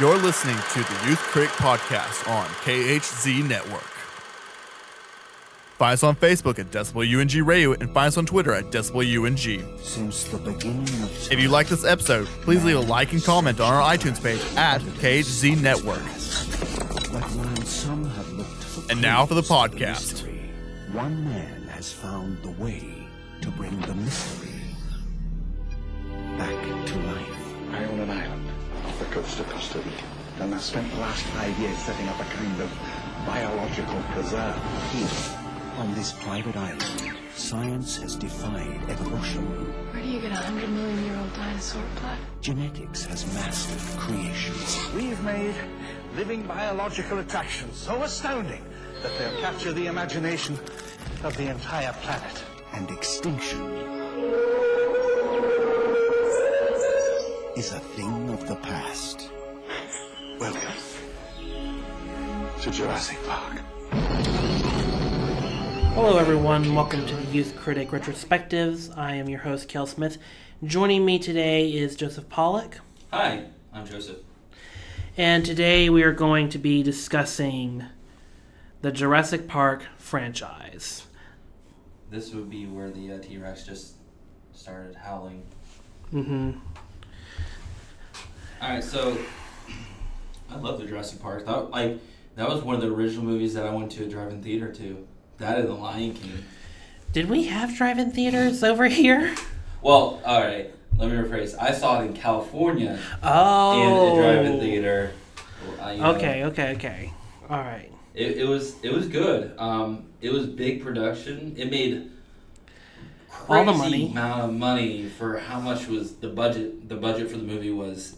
You're listening to the Youth Critic Podcast on KHZ Network. Find us on Facebook at Decibel UNG Radio and find us on Twitter at Decibel UNG. Since the beginning of If you like this episode, please leave a like and comment on our iTunes page at KHZ Network. But while some have looked for And now for the podcast. one man has found the way to bring the mystery coast of Costa Rica. And I've spent the last five years setting up a kind of biological preserve. Here, on this private island, science has defied evolution. Where do you get a hundred million year old dinosaur blood? Genetics has mastered creation. We've made living biological attractions so astounding that they'll capture the imagination of the entire planet. And extinction is a thing of the past. Welcome to Jurassic Park. Hello, everyone. Welcome to the Youth Critic Retrospectives. I am your host, Kel Smith. Joining me today is Joseph Pawlawk, Hi, I'm Joseph. and today we are going to be discussing the Jurassic Park franchise. This would be where the uh, T Rex just started howling. hmm All right, so I love the Jurassic Park. That like that was one of the original movies that I went to a drive-in theater to. That and The Lion King. Did we have drive-in theaters over here? Well, all right. Let me rephrase. I saw it in California Oh, in the drive-in theater. You know, Okay, okay, okay. All right. It, it was it was good. Um, it was big production. It made All the crazy money. amount of money for how much was the budget. The budget for the movie was.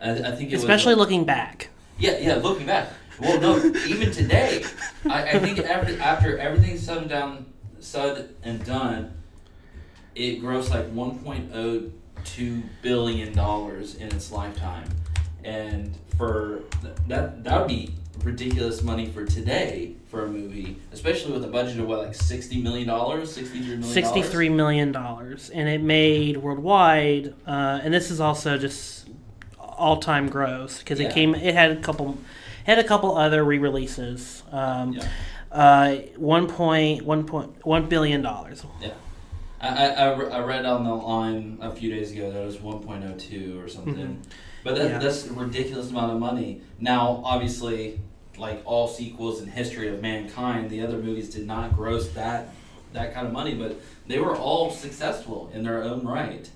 I, I think it Especially was. looking back. Yeah, yeah. Looking back, well, no, even today, I, I think after after everything's said and down, said and done, it grossed like one point oh two billion dollars in its lifetime, and for that that would be ridiculous money for today for a movie, especially with a budget of what like sixty million dollars, sixty three million. Sixty-three million dollars, and it made worldwide. Uh, and this is also just all-time gross because Yeah. it came. It had a couple, had a couple other re-releases. Um, Yeah. uh, one point one point one billion dollars. Yeah. I, I, I read on the line a few days ago that it was 1.02 or something. But that, Yeah. that's a ridiculous amount of money. Now, obviously, like all sequels in history of mankind, the other movies did not gross that that kind of money, but they were all successful in their own right.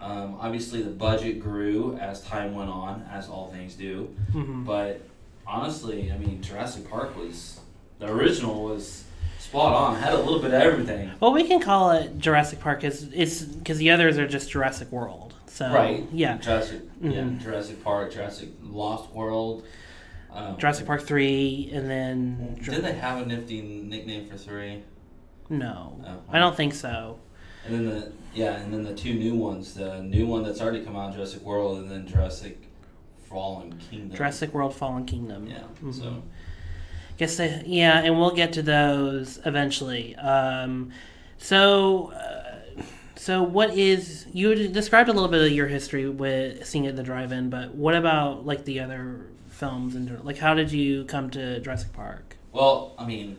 Um, obviously, the budget grew as time went on, as all things do. Mhm. But honestly, I mean, Jurassic Park was the original was spot on. Had a little bit of everything. Well, we can call it Jurassic Park is it's because the others are just Jurassic World. So right. yeah, Jurassic. Yeah. Mhm. Jurassic Park. Jurassic Lost World. Um, Jurassic Park three, and then Did they have a nifty nickname for three? no, Oh, I don't think so. And then the yeah, and then the two new ones. The new one that's already come out, Jurassic World, and then Jurassic Fallen Kingdom. Jurassic World Fallen Kingdom. Yeah. Mhm. So Guess they, yeah, and we'll get to those eventually. Um, so, uh, so what is you described a little bit of your history with seeing it at the drive-in, but what about like the other films and like how did you come to Jurassic Park? well, I mean,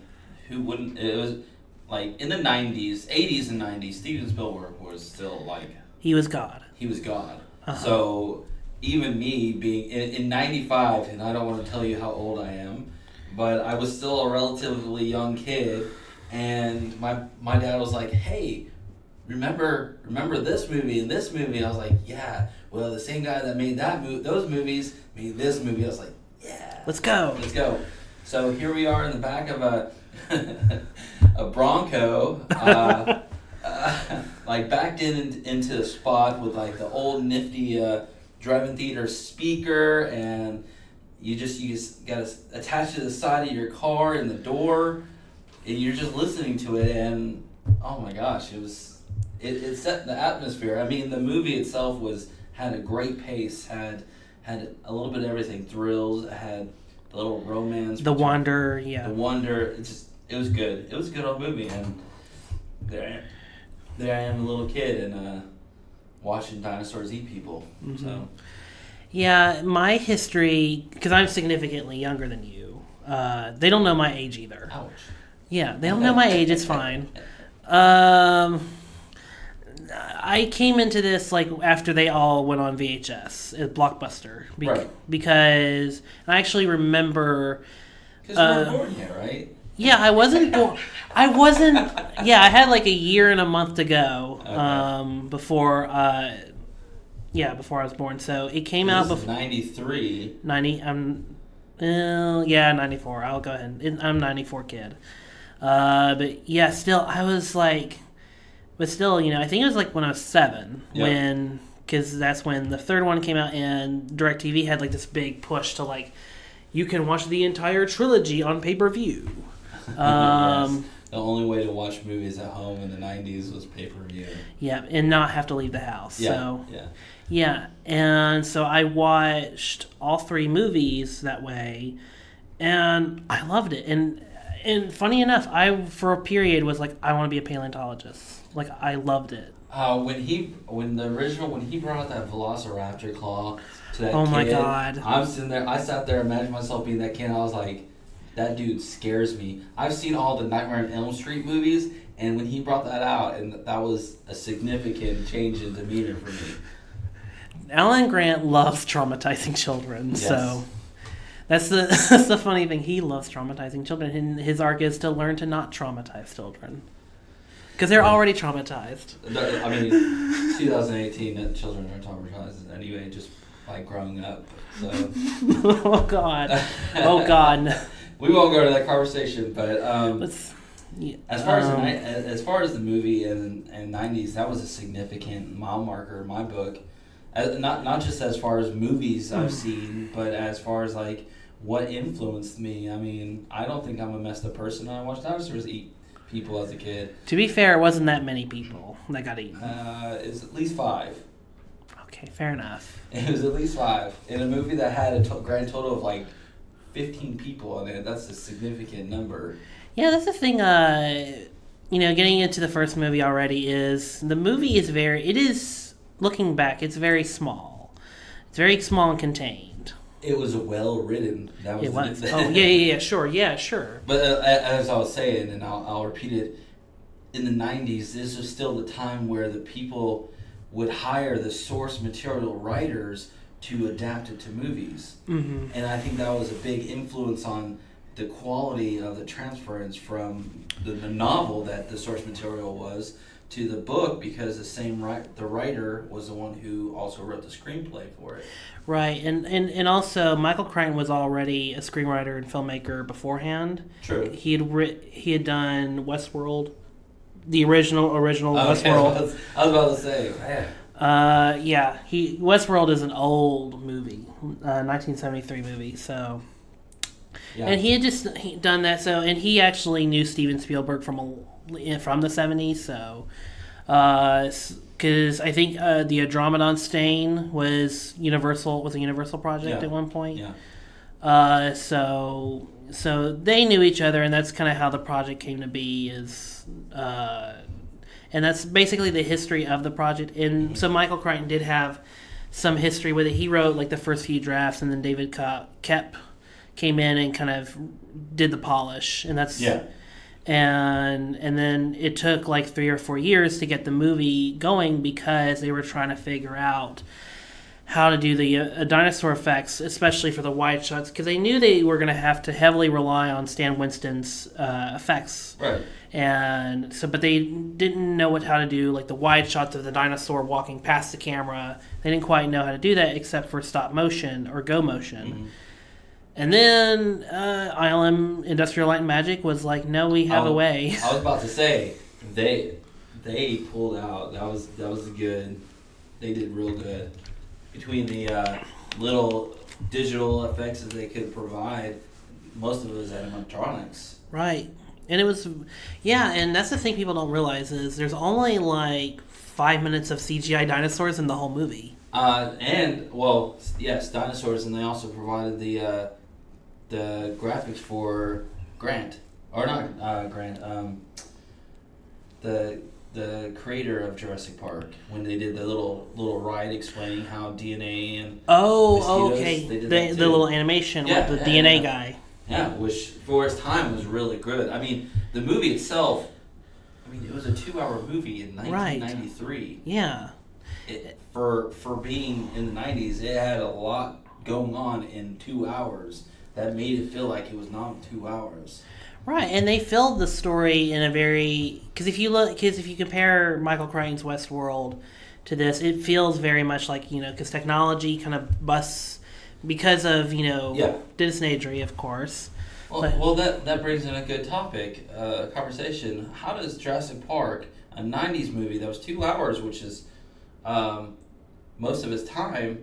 who wouldn't? It was like in the '90s, '80s, and '90s. Steven Spielberg was still like He was God. he was God. Uh-huh. So even me being in, in 95, and I don't want to tell you how old I am, but I was still a relatively young kid, and my my dad was like, "Hey, remember remember this movie and this movie?" And I was like, "Yeah." Well, the same guy that made that mo- those movies made this movie. I was like, "Yeah." Let's go. Let's go. So here we are in the back of a a Bronco, uh, uh, like backed in into a spot with like the old nifty uh, drive-in theater speaker, and you just you just got to attach to the side of your car and the door, and you're just listening to it, and oh my gosh, it was it, it set the atmosphere. I mean, the movie itself was had a great pace, had had a little bit of everything, thrills, had the little romance, The Wanderer, yeah. the wonder. It just it was good. It was a good old movie, and there, I am- there I am, a little kid, and uh, watching dinosaurs eat people. So Yeah, my history, because I'm significantly younger than you. Uh, they don't know my age either. Ouch. Yeah, they don't know my age. It's fine. Um, I came into this like after they all went on VHS at Blockbuster, be- Right. because I actually remember. Because you Uh, weren't born yet, right? Yeah, I wasn't. Born, I wasn't. Yeah, I had like a year and a month to go Okay. um, before. Uh, yeah, before I was born. So it came out This before 93. ninety. I'm. Uh, yeah, ninety four. I'll go ahead. I'm ninety four kid. Uh, but yeah, still, I was like, but still, you know, I think it was like when I was seven Yeah. when because that's when the third one came out and Directv had like this big push to like you can watch the entire trilogy on pay per view. Um, Yes. The only way to watch movies at home in the 90s was pay per view. Yeah, and not have to leave the house. Yeah. So yeah. yeah, and so I watched all three movies that way, and I loved it. And and funny enough, I for a period was like, I want to be a paleontologist. Like I loved it. Uh, when he, when the original, when he brought out that Velociraptor claw to that Oh my kid, God. I'm sitting there. I sat there, imagining myself being that kid. And I was like, that dude scares me. I've seen all the Nightmare on Elm Street movies, and when he brought that out, and that was a significant change in demeanor for me. Alan Grant loves traumatizing children, Yes. so that's the that's the funny thing. He loves traumatizing children, and his arc is to learn to not traumatize children because they're already traumatized. I mean, 2018, uh, children are traumatized anyway, just by growing up. So oh God, oh God. we won't go to that conversation, but um, yeah, As far as the, um, ni- as far as the movie and and nineties, that was a significant mile marker in my book. As, not not just as far as movies Hmm. I've seen, but as far as like what influenced me. I mean, I don't think I'm a messed up person. I watched dinosaurs eat people as a kid. To be fair, it wasn't that many people that got eaten. Uh, it's at least five. Okay, fair enough. It was at least five in a movie that had a to- grand total of like fifteen people in it. That's a significant number. Yeah, that's the thing. Uh, you know, getting into the first movie already is the movie is very. It is looking back. It's very small. It's very small and contained. It was well written. That was It the- oh yeah, yeah, yeah. Sure. Yeah, sure. But uh, as I was saying, and I'll, I'll repeat it, in the 90s, this was still the time where the people would hire the source material writers to adapt it to movies. hmm And I think that was a big influence on the quality of the transference from the, the novel that the source material was to the book because the same write, the writer was the one who also wrote the screenplay for it. Right, and, and and also Michael Crichton was already a screenwriter and filmmaker beforehand. True. He had writ, he had done Westworld, the original original Okay, I Westworld. was, I was about to say, man. Uh, yeah, he Westworld is an old movie, uh, 1973 movie. So, Yeah. and he had just he done that. So, and he actually knew Steven Spielberg from a, from the 70s. So, uh, because I think uh, the Andromeda Strain was Universal was a Universal project Yeah. at one point. yeah. Uh, so so they knew each other, and that's kind of how the project came to be. Is uh, and that's basically the history of the project. And so Michael Crichton did have some history with it. He wrote like the first few drafts, and then David Koepp came in and kind of did the polish, and that's Yeah. and and then it took like three or four years to get the movie going because they were trying to figure out how to do the uh, dinosaur effects, especially for the wide shots, because they knew they were going to have to heavily rely on Stan Winston's uh, effects, Right. and so but they didn't know what how to do like the wide shots of the dinosaur walking past the camera. They didn't quite know how to do that except for stop motion or go motion. And then uh, ILM Industrial Light and Magic was like, "No, we have a Oh. way." I was about to say they they pulled out. That was that was good. They did real good between the uh, little digital effects that they could provide. Most of it was animatronics. Right. And it was, yeah, and that's the thing people don't realize is there's only like five minutes of CGI dinosaurs in the whole movie. Uh, and well, yes, dinosaurs, and they also provided the uh, the graphics for Grant or not uh, Grant. Um, the the creator of Jurassic Park when they did the little little ride explaining how DNA and Oh, okay. they The, the little animation Yeah, with the yeah, DNA yeah. guy. yeah, which for its time was really good. I mean, the movie itself. I mean, it was a two-hour movie in Right. 1993. Yeah. It, for for being in the 90s, it had a lot going on in two hours that made it feel like it was not two hours. Right, and they filled the story in a very because if you look because if you compare Michael Crichton's Westworld to this, it feels very much like you know because technology kind of busts because of you know Yeah. Dennis Nedry, of course. Well, But- well, that that brings in a good topic, uh, conversation. How does Jurassic Park, a '90s movie that was two hours, which is um, most of its time,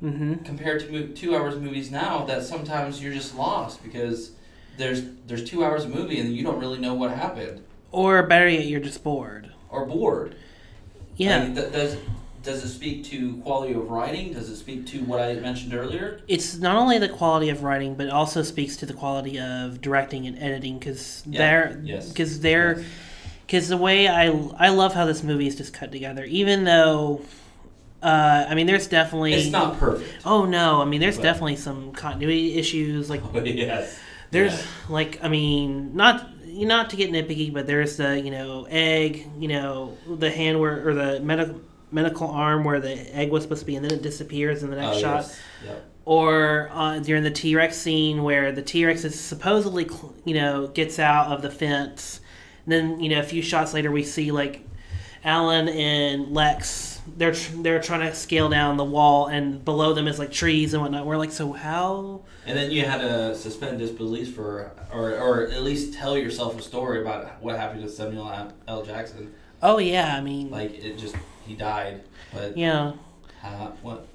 hmm compared to two hours movies now, that sometimes you're just lost because there's there's two hours of movie and you don't really know what happened Or better yet, you're just bored. or bored. Yeah, Like, th- does does it speak to quality of writing? Does it speak to what I mentioned earlier? it's not only the quality of writing, but it also speaks to the quality of directing and editing because Yeah, they're yes, because they're yes. because the way I I love how this movie is just cut together, even though. Uh, I mean, there's definitely. It's not perfect. Oh no! I mean, there's But- definitely some continuity issues. Like yes. There's Yeah. like I mean, not not to get nitpicky, but there's the you know egg, you know the hand where or the medical medical arm where the egg was supposed to be, and then it disappears in the next Oh, shot. yes. Yep. Or uh, during the T Rex scene where the T Rex is supposedly you know gets out of the fence, and then you know a few shots later we see like Alan and Lex. They're they're trying to scale down the wall, and below them is like trees and whatnot. We're like, so how? And then you had to suspend disbelief for, or, or at least tell yourself a story about what happened to Samuel L. Jackson. Oh yeah, I mean, Like it just he died, but yeah. uh, what?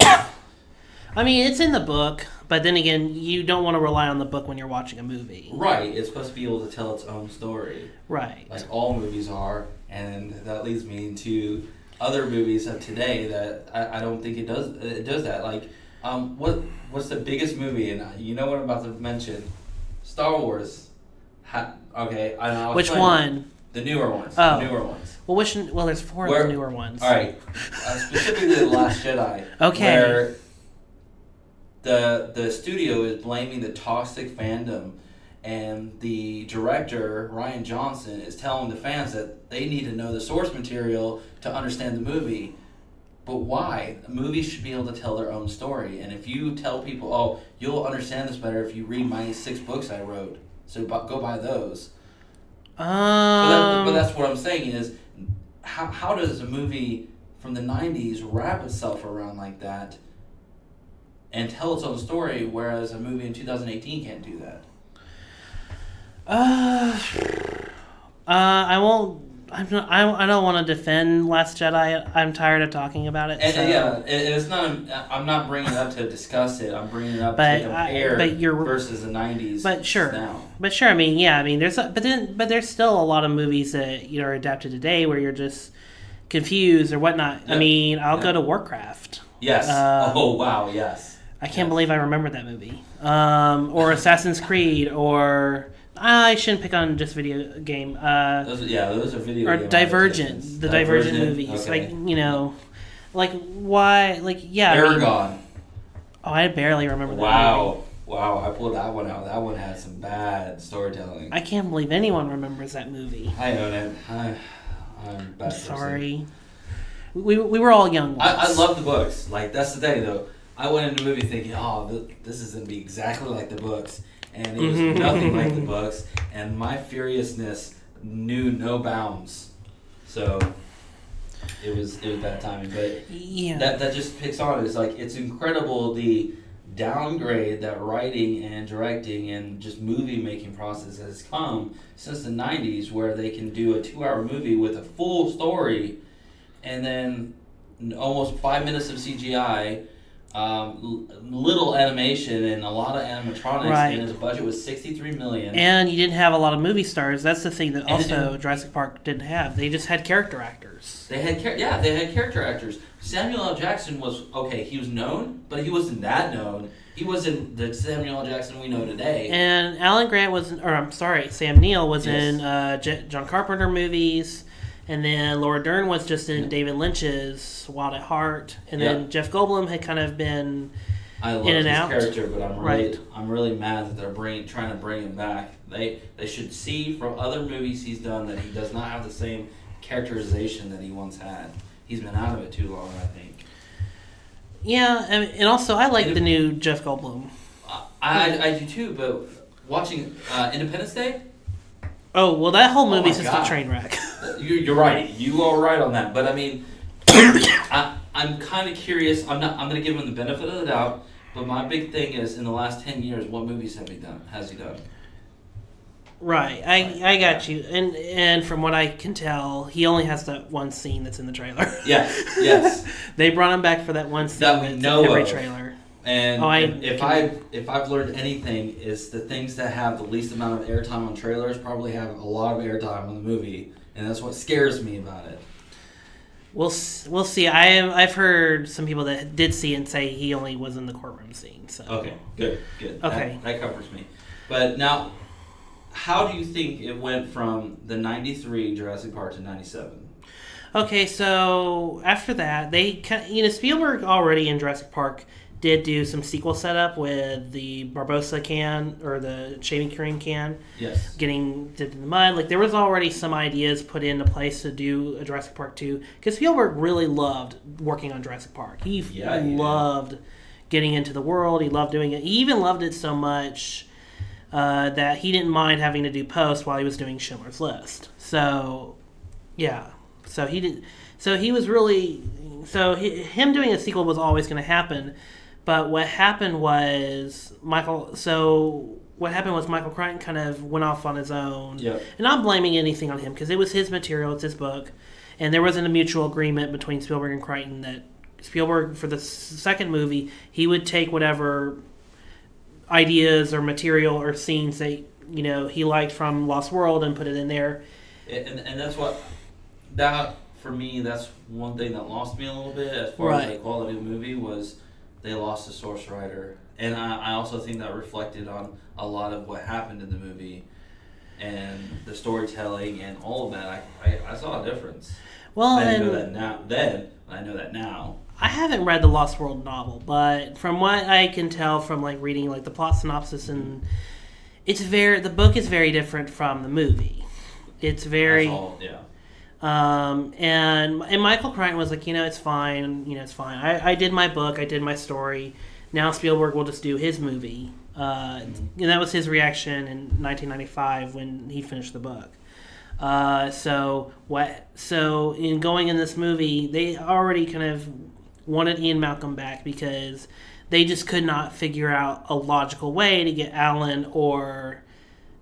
I mean, it's in the book, but then again, you don't want to rely on the book when you're watching a movie, Right, it's supposed to be able to tell its own story, right? like all movies are, and that leads me into other movies of today that I, I don't think it does it does that. Like, um, what what's the biggest movie? And you know what I'm about to mention, Star Wars. Ha, okay, I know. Which one? The newer ones. Oh. The newer ones. Well, which well, there's four of the newer ones. All right, uh, specifically the Last Jedi. Okay. Where the the studio is blaming the toxic fandom, and the director Rian Johnson is telling the fans that they need to know the source material to understand the movie. But why? Movies should be able to tell their own story, and if you tell people, "Oh, you'll understand this better if you read my six books I wrote," so go buy those. But, that, Um, but that's what I'm saying is, how, how does a movie from the 90s wrap itself around like that and tell its own story, whereas a movie in 2018 can't do that? uh, uh, I won't. I'm not, I, I don't want to defend Last Jedi. I'm tired of talking about it. And, so- yeah, and it's not. A, I'm not bringing it up to discuss it. I'm bringing it up But to I- compare but you're- versus the 90s. But sure. Now, But sure, I mean, yeah, I mean, there's, a, but then, but there's still a lot of movies that you know are adapted today where you're just confused or whatnot. I mean, I'll Yeah. go to Warcraft. yes. Um, oh wow, yes. I can't Yes. believe I remember that movie. Um, or Assassin's Creed, or I shouldn't pick on just video game. Uh, Those, yeah, those are video. Games. Or Divergent, the Divergent, movies, okay. like you know, like why, like yeah. I mean- Eragon. oh, I barely remember that. movie. Wow. Wow, I pulled that one out. That one had some bad storytelling. I can't believe anyone remembers that movie. I own it. I, I'm bad I'm sorry. We, we were all young. I, I love the books. Like that's the thing, though. I went into the movie thinking, oh, this is gonna be exactly like the books, and it was Mhm. nothing like the books. And my furiousness knew no bounds. So it was it was bad timing, but Yeah. that that just picks on. It's like it's incredible the downgrade that writing and directing and just movie making process has come since the 90s where they can do a two hour movie with a full story and then almost five minutes of cgi um, little animation and a lot of animatronics Right. and his budget was 63 million and you didn't have a lot of movie stars. That's the thing that And- also Jurassic Park didn't have. They just had character actors. They had char- yeah, they had character actors. Samuel L. Jackson was okay. He was known, but he wasn't that known. He wasn't the Samuel L. Jackson we know today. And Alan Grant was, or I'm sorry, Sam Neill was Yes. in uh, J- John Carpenter movies, and then Laura Dern was just in David Lynch's Wild at Heart, and then. Jeff Goldblum had kind of been I love In and his out. character, but I'm really, Right. I'm really mad that they're bringing, trying to bring him back. They, they should see from other movies he's done that he does not have the same characterization that he once had. He's been out of it too long, I think. yeah, and, and also I like the new Jeff Goldblum. I, I, I do too, but watching uh, Independence Day, Oh well, that whole Oh movie's my just a train wreck. you, you're right. You are right on that. But I mean, I, I'm kind of curious. I'm not. I'm going to give him the benefit of the doubt. But my big thing is, in the last ten years, what movies have he done? Has he done? Right, I I got you, and and from what I can tell, he only has that one scene that's in the trailer. Yes. Yes. they brought him back for that one scene That we know in every of. trailer. And Oh, I- if, I if I've learned anything, is the things that have the least amount of airtime on trailers probably have a lot of airtime on the movie, and that's what scares me about it. We'll we'll see. I am I've heard some people that did see and say he only was in the courtroom scene. So Okay, good, good. Okay. that, that covers me. But now, how do you think it went from the '93 Jurassic Park to '97? Okay, so after that, they you know Spielberg already in Jurassic Park did do some sequel setup with the Barbasol can or the shaving cream can Yes. getting dipped in the mud. Like there was already some ideas put into place to do a Jurassic Park two because Spielberg really loved working on Jurassic Park. He Yeah, loved getting into the world. He loved doing it. He even loved it so much. Uh, that he didn't mind having to do post while he was doing Schindler's List. So, yeah. So he did. So he was really. So he, him doing a sequel was always going to happen, but what happened was Michael. So what happened was Michael Crichton kind of went off on his own. Yep. And I'm blaming anything on him because it was his material. It's his book, and there wasn't a mutual agreement between Spielberg and Crichton that Spielberg for the second movie he would take whatever ideas or material or scenes that you know he liked from Lost World and put it in there. And, and that's what that for me. That's one thing that lost me a little bit as far as the quality of the movie was they lost the source writer, and I, I also think that reflected on a lot of what happened in the movie and the storytelling and all of that. I, I, I saw a difference. Well, I didn't know that now. Then I know that now. I haven't read the Lost World novel, but from what I can tell from like reading like the plot synopsis and it's very the book is very different from the movie. It's very all, yeah. Um and and Michael Crichton was like, you know, it's fine, you know, it's fine. I, I did my book, I did my story. Now Spielberg will just do his movie. Uh, and that was his reaction in 1995 when he finished the book. Uh, so what? So in going in this movie, they already kind of wanted Ian Malcolm back because they just could not figure out a logical way to get Alan or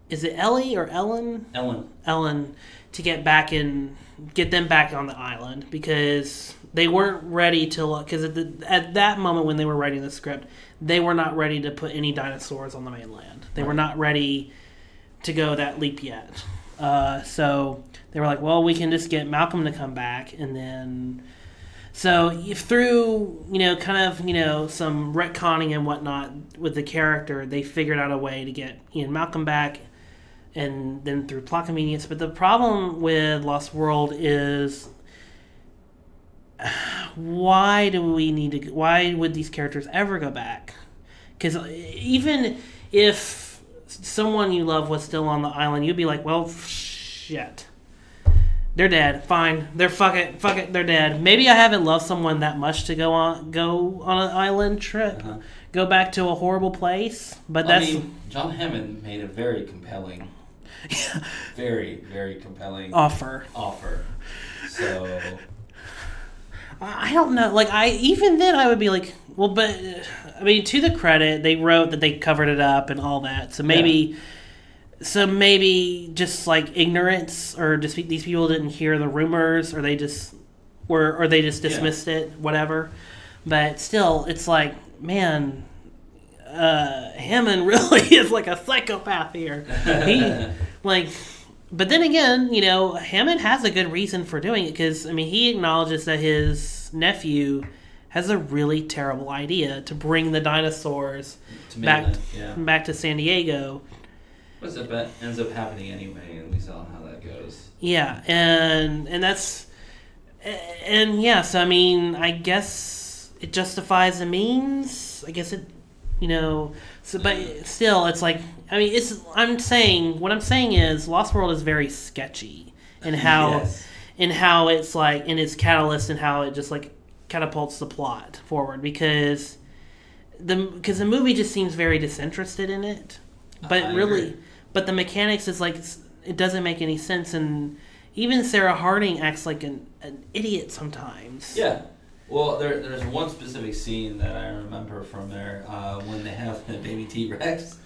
is it Ellie or Ellen? Ellen. Ellen to get back in, get them back on the island because they weren't ready to look because at, the, at that moment when they were writing the script, they were not ready to put any dinosaurs on the mainland. They were not ready to go that leap yet. Uh, so they were like, well, we can just get Malcolm to come back and then. So if through you know kind of you know some retconning and whatnot with the character, they figured out a way to get Ian Malcolm back, and then through plot convenience. But the problem with Lost World is why do we need to? Why would these characters ever go back? Because even if someone you love was still on the island, you'd be like, well, shit. They're dead. Fine. They're fuck it. Fuck it. They're dead. Maybe I haven't loved someone that much to go on go on an island trip, Uh-huh. go back to a horrible place. But I that's mean, John Hammond made a very compelling, very very compelling offer. offer. So I don't know. Like I even then I would be like, well, but I mean, to the credit, they wrote that they covered it up and all that. So maybe, so maybe just like ignorance, or just these people didn't hear the rumors, or they just were, or they just dismissed it, whatever. But still, it's like, man, uh, Hammond really is like a psychopath here. He like. But then again, you know, Hammond has a good reason for doing it because, I mean, he acknowledges that his nephew has a really terrible idea to bring the dinosaurs to back yeah. back to San Diego. What's it but ends up happening anyway, and we saw how that goes. Yeah, and and that's and yes, I mean, I guess it justifies the means. I guess it, you know, so but uh-huh. still, it's like I mean, it's I'm saying what I'm saying is Lost World is very sketchy in how Yes. in how it's like in its catalyst and how it just like catapults the plot forward because the because the movie just seems very disinterested in it, but I really, agree. but the mechanics is like it doesn't make any sense and even Sarah Harding acts like an, an idiot sometimes. Yeah. Well, there, there's one specific scene that I remember from there uh, when they have the baby T Rex.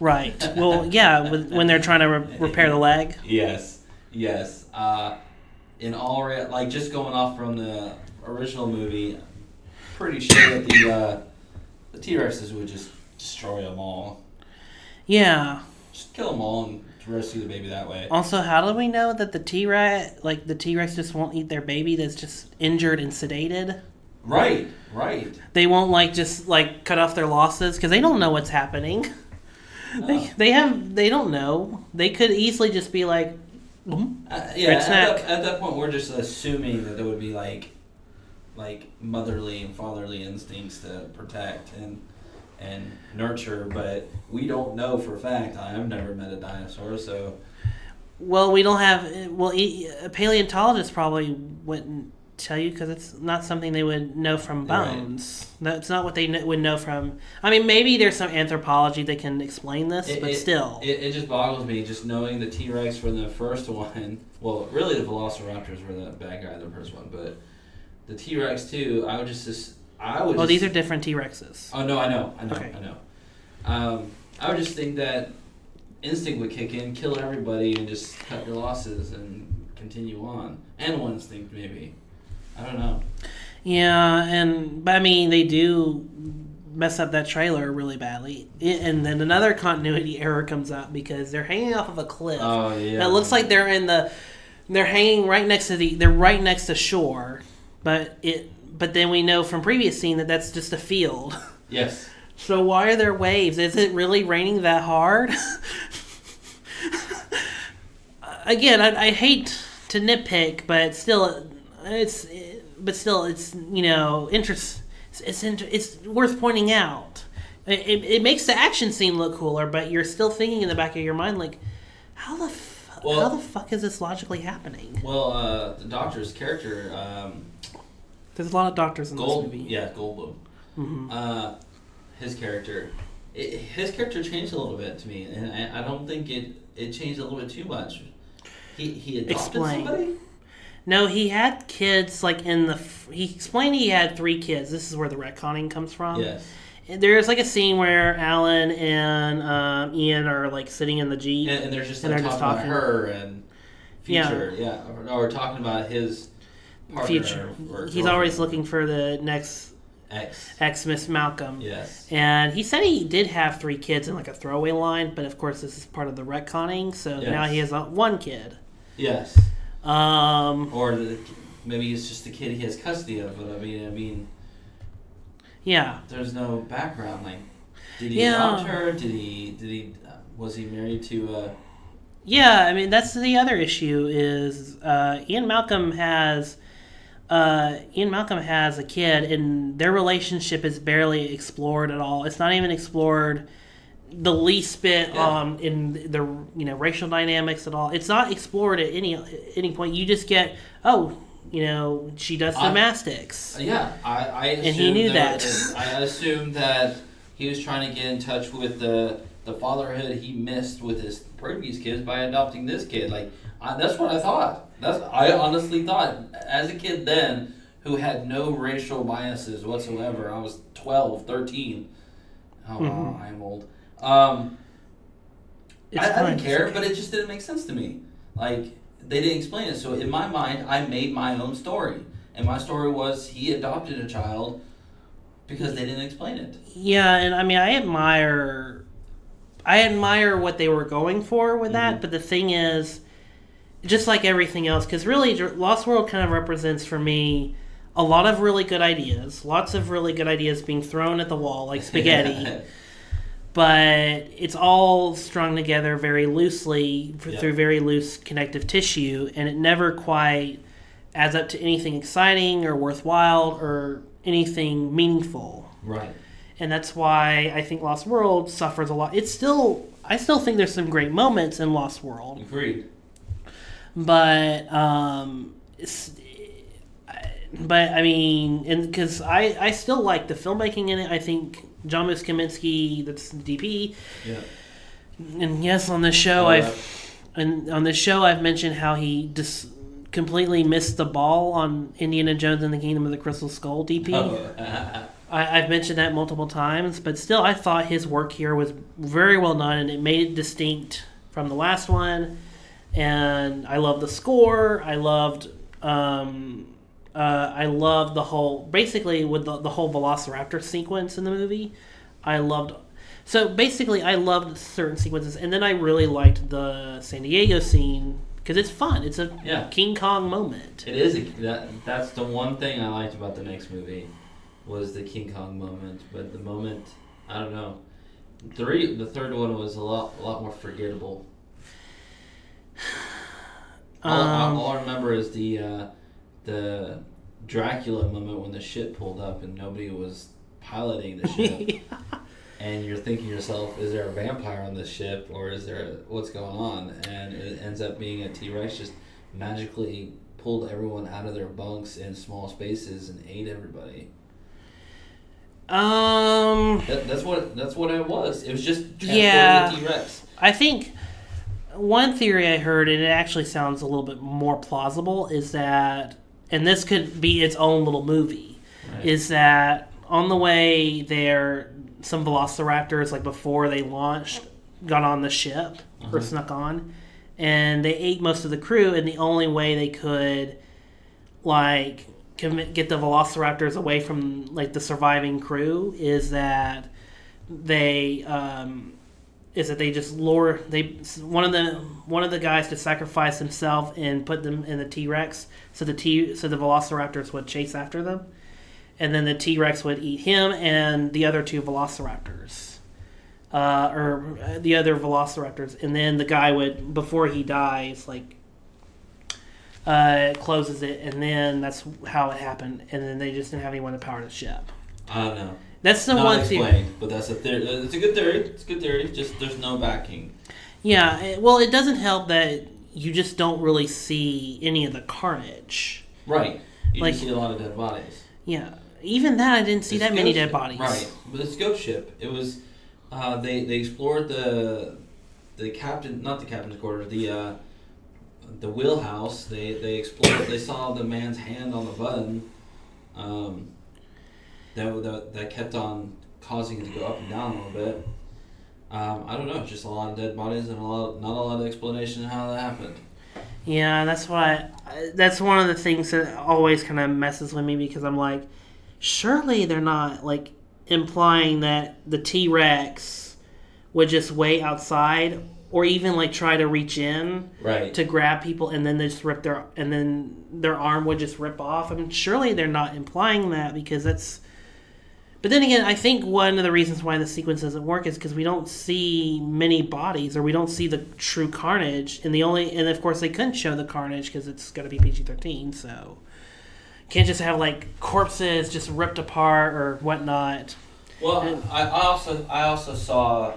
Right. Well, yeah, with, when they're trying to re- repair the leg. Yes, yes. Uh, in all, rea- like just going off from the original movie, pretty sure that the uh, the T Rexes would just destroy them all, Yeah. just kill them all and rescue the baby that way. Also, how do we know that the T Rex, like the T Rex, just won't eat their baby that's just injured and sedated? Right, right. They won't like just like cut off their losses because they don't know what's happening. They, Oh. they have they don't know. They could easily just be like, "Boom." Uh, yeah, at snack. that, at that point, we're just assuming that there would be like, like motherly and fatherly instincts to protect and and nurture, but we don't know for a fact. I've never met a dinosaur, so well, we don't have. Well, e- a paleontologist probably wouldn't tell you because it's not something they would know from Right. bones. That's not what they kn- would know from. I mean, maybe there's some anthropology that can explain this, it, but it- still, it, it just boggles me just knowing the T Rex from the first one. Well, really, the Velociraptors were the bad guy in the first one, but the T Rex too. I would just, just I would. well, just, these are different T Rexes. Oh no, I know, I know, Okay. I know. Um, I would just think that instinct would kick in, kill everybody, and just cut your losses and continue on. Animal instinct, maybe. I don't know. Yeah, and but I mean they do mess up that trailer really badly, and then another continuity error comes up because they're hanging off of a cliff. Oh yeah. That looks like they're in the they're hanging right next to the they're right next to shore, but it but then we know from previous scene that that's just a field. Yes. So why are there waves? Is it really raining that hard? Again, I, I hate to nitpick, but still, it's but still, it's you know interest. It's it's, inter- it's worth pointing out. It, it, it makes the action scene look cooler, but you're still thinking in the back of your mind like, how the f- Well- how the fuck is this logically happening? Well, uh, the doctor's character, um, There's a lot of doctors in Gold, this movie. Yeah, Goldblum. Uh, his character, it, his character changed a little bit to me, and I, I don't think it it changed a little bit too much. He he adopted Explain. somebody. No, he had kids like in the. He explained he had three kids. This is where the retconning comes from. Yes. There's like a scene where Alan and um, Ian are like sitting in the jeep. And, and they're just And like they're talking, just talking. about her and Yeah. future, yeah, Or, or talking about his partner future. He's always looking for the next ex. ex Miss Malcolm. Yes. And he said he did have three kids in like a throwaway line, but of course this is part of the retconning, so Yes. now he has uh, one kid. Yes. Um, Or the, maybe it's just the kid he has custody of. But I mean, I mean, yeah. there's no background. Like, did he Yeah. adopt her? Did he? Did he? Was he married to? Uh, Yeah, I mean that's the other issue is uh, Ian Malcolm has uh, Ian Malcolm has a kid, and their relationship is barely explored at all. It's not even explored the least bit Yeah. um, in the you know racial dynamics at all. It's not explored at any any point. You just get oh you know she does I- gymnastics. yeah, I. I And he knew that. I assumed that he was trying to get in touch with the the fatherhood he missed with his previous kids by adopting this kid. Like, I, that's what I thought. That's I honestly thought as a kid then who had no racial biases whatsoever. I was 12, 13. Oh, wow, Mhm. I'm old. Um, It's I, I, didn't care, but it just didn't make sense to me. Like they didn't explain it, so in my mind, I made my own story, and my story was he adopted a child because they didn't explain it. Yeah, and I mean, I admire, I admire what they were going for with that. Mhm. But the thing is, just like everything else, because really, Lost World kind of represents for me a lot of really good ideas, lots of really good ideas being thrown at the wall like spaghetti. but it's all strung together very loosely f- Yeah. through very loose connective tissue, and it never quite adds up to anything exciting or worthwhile or anything meaningful. Right. And that's why I think Lost World suffers a lot. It's still, I still think there's some great moments in Lost World, Agreed. but um, but I mean, and because I I still like the filmmaking in it. I think Janusz Kaminski, that's the DP, Yeah. and yes, on this show I've and on this show I've mentioned how he just completely missed the ball on Indiana Jones and the Kingdom of the Crystal Skull DP. Oh. I, I've mentioned that multiple times, but still, I thought his work here was very well done, and it made it distinct from the last one. And I loved the score. I loved, um, uh, I loved the whole, basically with the, the whole Velociraptor sequence in the movie. I loved. So basically, I loved certain sequences, and then I really liked the San Diego scene because it's fun. It's a Yeah. King Kong moment. It is a, that. That's the one thing I liked about the next movie, was the King Kong moment. But the moment, I don't know, three. The third one was a lot, a lot more forgettable. All, Um, all I remember is the uh, the Dracula moment when the ship pulled up and nobody was piloting the ship, and you're thinking to yourself, is there a vampire on this ship or is there what's going on? And it ends up being a T Rex just magically pulled everyone out of their bunks in small spaces and ate everybody. um. That, that's what that's what it was. It was just Yeah. a T Rex. I think one theory I heard, and it actually sounds a little bit more plausible, is that, and this could be its own little movie, Right. is that on the way there, some velociraptors, like before they launched, got on the ship or Uh-huh. snuck on, and they ate most of the crew, and the only way they could, like, get the velociraptors away from, like, the surviving crew is that they, um, is that they just lure they one of the one of the guys to sacrifice himself and put them in the T Rex so the T so the Velociraptors would chase after them, and then the T Rex would eat him and the other two Velociraptors, uh, or uh, the other Velociraptors, and then the guy would before he dies like uh, closes it, and then that's how it happened, and then they just didn't have anyone to power the ship. I don't know. That's the Not one theory. explained, but that's a theory. It's a good theory. It's a good theory. Just there's no backing. Yeah, well, it doesn't help that you just don't really see any of the carnage. Right. You Like- see a lot of dead bodies. Yeah, even that I didn't see The that many dead bodies. Right. But the scope ship, it was. Uh, they they explored the the captain, not the captain's quarters, the uh, the wheelhouse. They they explored. they saw the man's hand on the button. Um, that, that that kept on causing it to go up and down a little bit. Um, I don't know, just a lot of dead bodies and a lot, not a lot of explanation of how that happened. Yeah, that's why. That's one of the things that always kind of messes with me because I'm like, surely they're not like implying that the T Rex would just wait outside or even like try to reach in Right. to grab people and then they just rip their and then their arm would just rip off. I mean, surely they're not implying that because that's. But then again, I think one of the reasons why the sequence doesn't work is because we don't see many bodies or we don't see the true carnage, and the only and of course they couldn't show the carnage because it's got to be PG thirteen, so can't just have like corpses just ripped apart or whatnot. Well, And- I, I also I also saw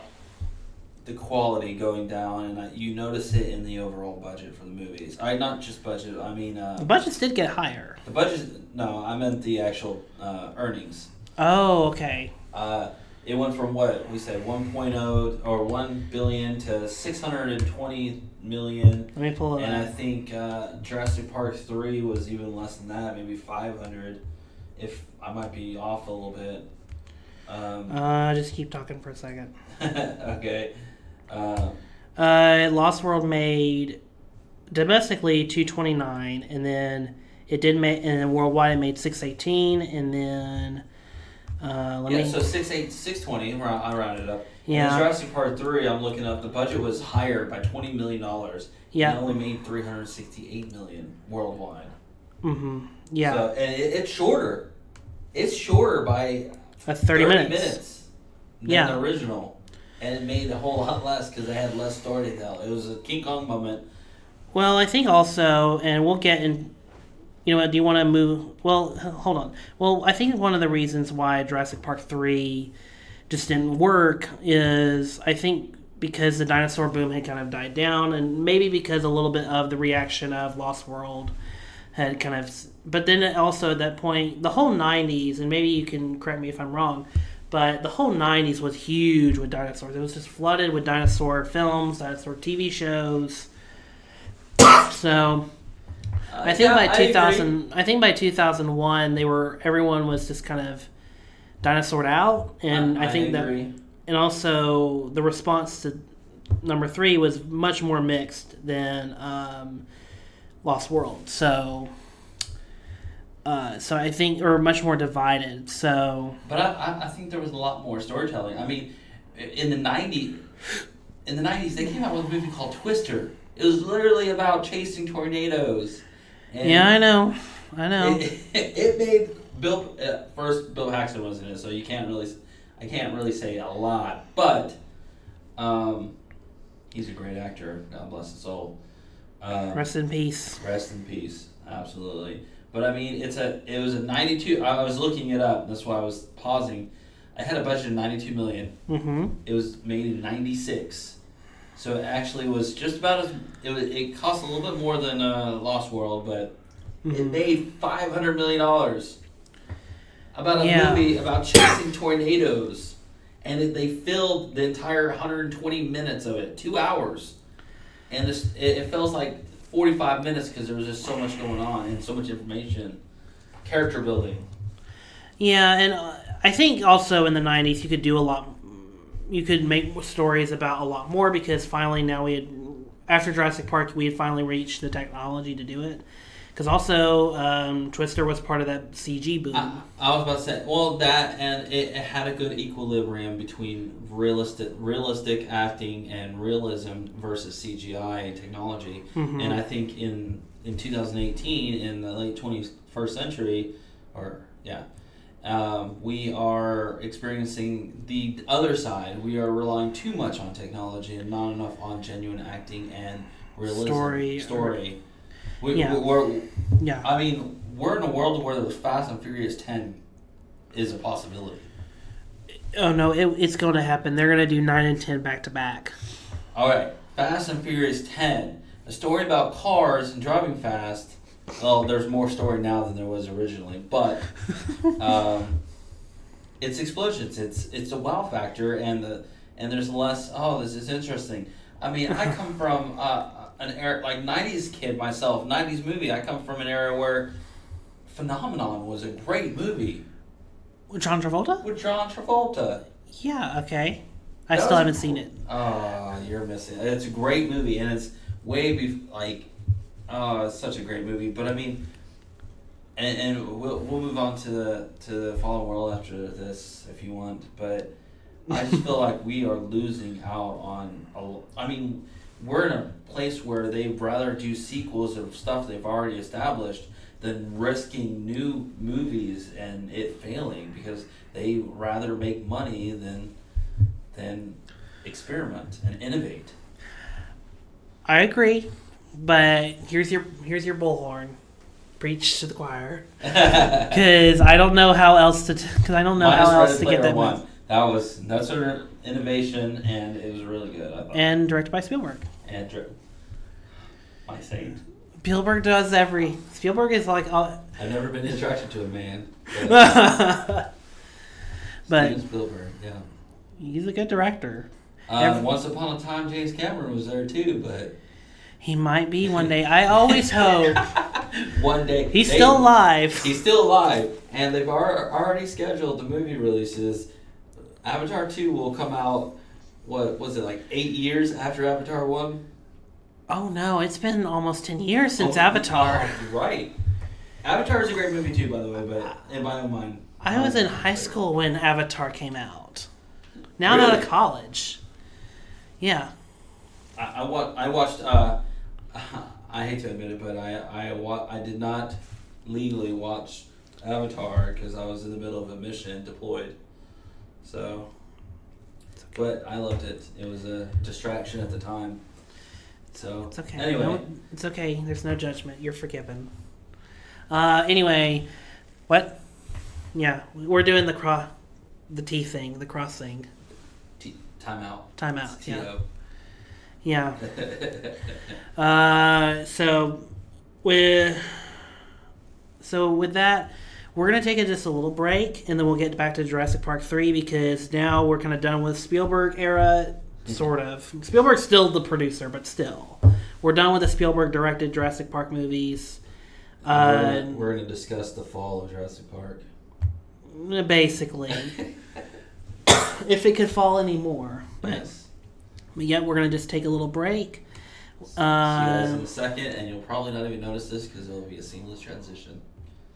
the quality going down, and I, you notice it in the overall budget for the movies. I not just budget. I mean, uh, The budgets did get higher. the budget. No, I meant the actual uh, earnings. Oh, okay. Uh, it went from what we said 1.0 or 1 billion to 620 million. Let me pull it up. And I think uh, Jurassic Park 3 was even less than that, maybe 500. If I might be off a little bit. Um, Uh, just keep talking for a second. okay. Uh, Uh, Lost World made domestically 229, and then it did make, and then worldwide it made 618, and then uh, let yeah, me. so 6, 8, 620, ra- I rounded up. Yeah. And Jurassic Park 3, I'm looking up, the budget was higher by $20 million. Yeah. And only made 368 million worldwide. Mm-hmm. Yeah, So, and it, it's shorter. It's shorter by uh, 30, minutes. than Yeah. the original. and it made a whole lot less because they had less story to tell. It was a King Kong moment. Well, I think also, and we'll get in. You know what? Do you want to move? Well, hold on. Well, I think one of the reasons why Jurassic Park three just didn't work is I think because the dinosaur boom had kind of died down, and maybe because a little bit of the reaction of Lost World had kind of. But then also at that point, the whole '90s, and maybe you can correct me if I'm wrong, but the whole '90s was huge with dinosaurs. It was just flooded with dinosaur films, dinosaur TV shows. So I think yeah, by agree. 2000, I, think by 2001, they were everyone was just kind of dinosaured out, and I, think that, agree. and also the response to number three was much more mixed than um, Lost World. So, uh, so I think, or much more divided. So, But I, I, I think there was a lot more storytelling. I mean, in the '90s, in the '90s, they came out with a movie called Twister. It was literally about chasing tornadoes. And yeah, I know, I know. It, it made Bill uh, first. Bill Paxton was in it, so you can't really. I can't really say a lot, but um, he's a great actor. God bless his soul. Um, Rest in peace. Rest in peace. Absolutely. But I mean, it's a. It was a ninety-two. I was looking it up. That's why I was pausing. I had a budget of ninety-two million. Mm-hmm. It was made in '96, so it actually was just about as. It was. It cost a little bit more than uh, Lost World, but it Mhm. made five hundred million dollars. About a Yeah. movie about chasing tornadoes, and it, they filled the entire 120 minutes of it, two hours, and this it, it feels like 45 minutes because there was just so much going on and so much information, character building. Yeah, and uh, I think also in the '90s you could do a lot. You could make stories about a lot more because finally now we had after Jurassic Park we had finally reached the technology to do it. Because also um, Twister was part of that CG boom. I, I was about to say, well, that and it, it had a good equilibrium between realistic realistic acting and realism versus CGI technology. Mhm. And I think in in 2018, in the late 21st century, or yeah, um, we are experiencing the other side. We are relying too much on technology and not enough on genuine acting and realism. Story or- Story. We, Yeah. we're, yeah, I mean, we're in a world where the Fast and Furious 10 is a possibility. oh no, it, it's going to happen. They're going to do nine and ten back to back. All right, Fast and Furious 10, a story about cars and driving fast. Well, there's more story now than there was originally, but um, it's explosions. It's it's a wow factor, and the and there's less. Oh, this is interesting. I mean, I come from uh, an era like '90s kid myself. '90s movie. I come from an era where Phenomenon was a great movie with John Travolta? with John Travolta. Yeah, okay. I That still was- haven't seen it. Oh, you're missing. it. It's a great movie, and it's way bef- like, oh, it's such a great movie. But I mean, and, and we'll we'll move on to the to the Fallen World after this if you want. But I just feel like we are losing out on. A, I mean, we're in a place where they'd rather do sequels of stuff they've already established than risking new movies and it failing because they rather make money than than experiment and innovate. I agree, but here's your here's your bullhorn. Preach to the choir, because I don't know how else to because I don't know Minus how else Ready to Player get that One. movie. That was that's of innovation and it was really good. I thought. And directed by Spielberg. and dr- my saint. Spielberg does every. Spielberg is like, I've never been attracted to a man. But but Spielberg, yeah. he's a good director. Um, Every- once upon a time, James Cameron was there too, but He might be one day. I always hope one day he's they- still alive. He's still alive, and they've already scheduled the movie releases. Avatar two will come out. What was it like eight years after Avatar one? Oh no, it's been almost ten years since Oh, Avatar. oh, right. Avatar is a great movie too, by the way, but in my own mind. I was in high school when Avatar came out. Now I'm out of college. Yeah. I, I, wa- I watched. Uh, I hate to admit it, but I I wa- I did not legally watch Avatar because I was in the middle of a mission deployed. So but I loved it. It was a distraction at the time. So It's okay. Anyway, No, it's okay. There's no judgment. You're forgiven. Uh, anyway, what? Yeah, we're doing the cross, the T thing, the cross thing. t- timeout. Timeout. It's Yeah. T-O. Yeah. Uh, so with so with that, we're gonna take a, just a little break, and then we'll get back to Jurassic Park three because now we're kind of done with Spielberg era, sort of. Spielberg's still the producer, but still, we're done with the Spielberg directed Jurassic Park movies. Uh, we're, to discuss the fall of Jurassic Park. basically, if it could fall anymore, but, Yes. But yet we're gonna just take a little break. See you guys in Uh, a second, and you'll probably not even notice this because it'll be a seamless transition.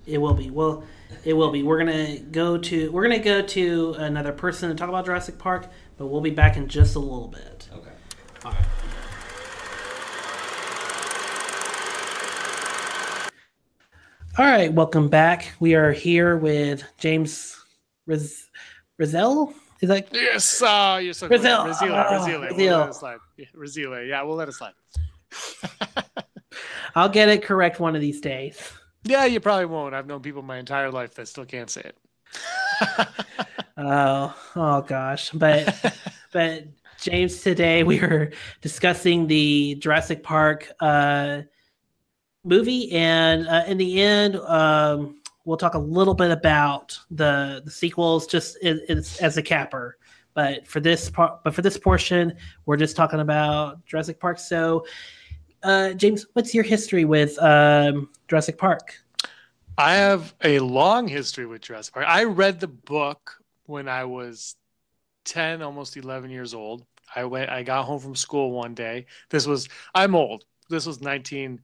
It will be. Well, it will be. We're gonna go to we're gonna go to another person to talk about Jurassic Park, but we'll be back in just a little bit. Okay. All right. All right, welcome back. We are here with James Riz-. Is like, Yes, uh, you're so Brazil. Brazil, Oh, Brazil, We'll Brazil. slide. Yeah, Brazil, yeah, we'll let it slide. I'll get it correct one of these days. yeah, you probably won't. I've known people my entire life that still can't say it. Oh, oh gosh. But but James, today we were discussing the Jurassic Park uh, movie, and uh, in the end, um, We'll talk a little bit about the the sequels just as a capper. But for this part, but for this portion, we're just talking about Jurassic Park. So, uh, James, what's your history with um, Jurassic Park? I have a long history with Jurassic Park. I read the book when I was 10, almost 11 years old. I went, I got home from school one day. This was, I'm old. This was nineteen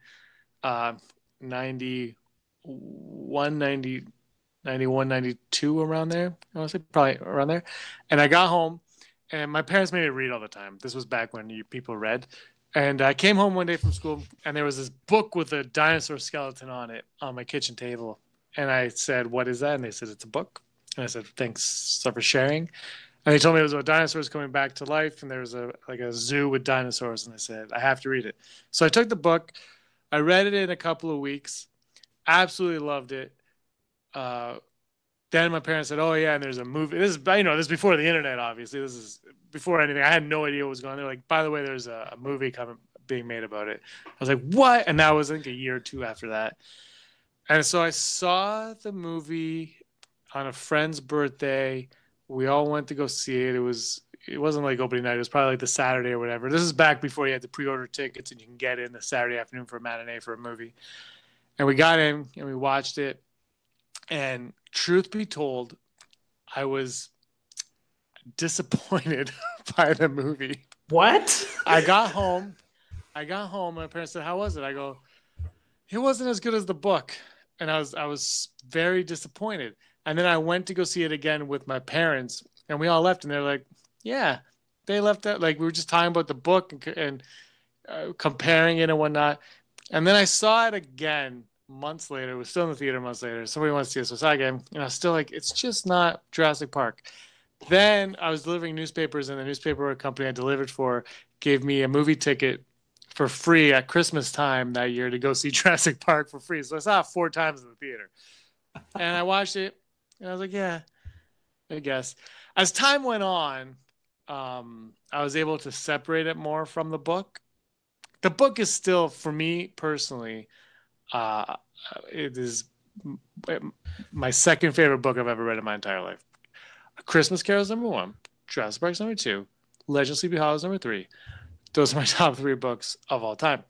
uh, ninety. 190, 91, 92 around there. I want to say probably around there. And I got home and my parents made me read all the time. This was back when you people read. And I came home one day from school and there was this book with a dinosaur skeleton on it on my kitchen table. And I said, What is that? And they said, It's a book. And I said, Thanks for sharing. And they told me it was about dinosaurs coming back to life and there was a like a zoo with dinosaurs. And I said, I have to read it. So I took the book. I read it in a couple of weeks absolutely loved it. Uh, then my parents said, "Oh yeah, and there's a movie." This is you know this is before the internet, obviously. This is before anything. I had no idea what was going on. They're like, "By the way, there's a, a movie coming being made about it." I was like, "What?" And that was like a year or two after that. And so I saw the movie on a friend's birthday. We all went to go see it. It was it wasn't like opening night. It was probably like the Saturday or whatever. This is back before you had to pre-order tickets and you can get in the Saturday afternoon for a matinee for a movie. And we got in and we watched it. And truth be told, I was disappointed by the movie. What? I got home. I got home. My parents said, "How was it?" I go, "It wasn't as good as the book," and I was I was very disappointed. And then I went to go see it again with my parents, and we all left, and they're like, "Yeah, they left that." Like we were just talking about the book and, and uh, comparing it and whatnot. And then I saw it again months later. It was still in the theater months later. Somebody wants to see it, so I saw it again. And I was still like, "It's just not Jurassic Park." Then I was delivering newspapers, and the newspaper company I delivered for gave me a movie ticket for free at Christmas time that year to go see Jurassic Park for free. So I saw it four times in the theater. And I watched it, and I was like, yeah, I guess. As time went on, um, I was able to separate it more from the book. The book is still, for me personally, uh, it is my second favorite book I've ever read in my entire life. Christmas Carol is number one. Jurassic Park's number two. Legend of Sleepy Hollow is number three. Those are my top three books of all time.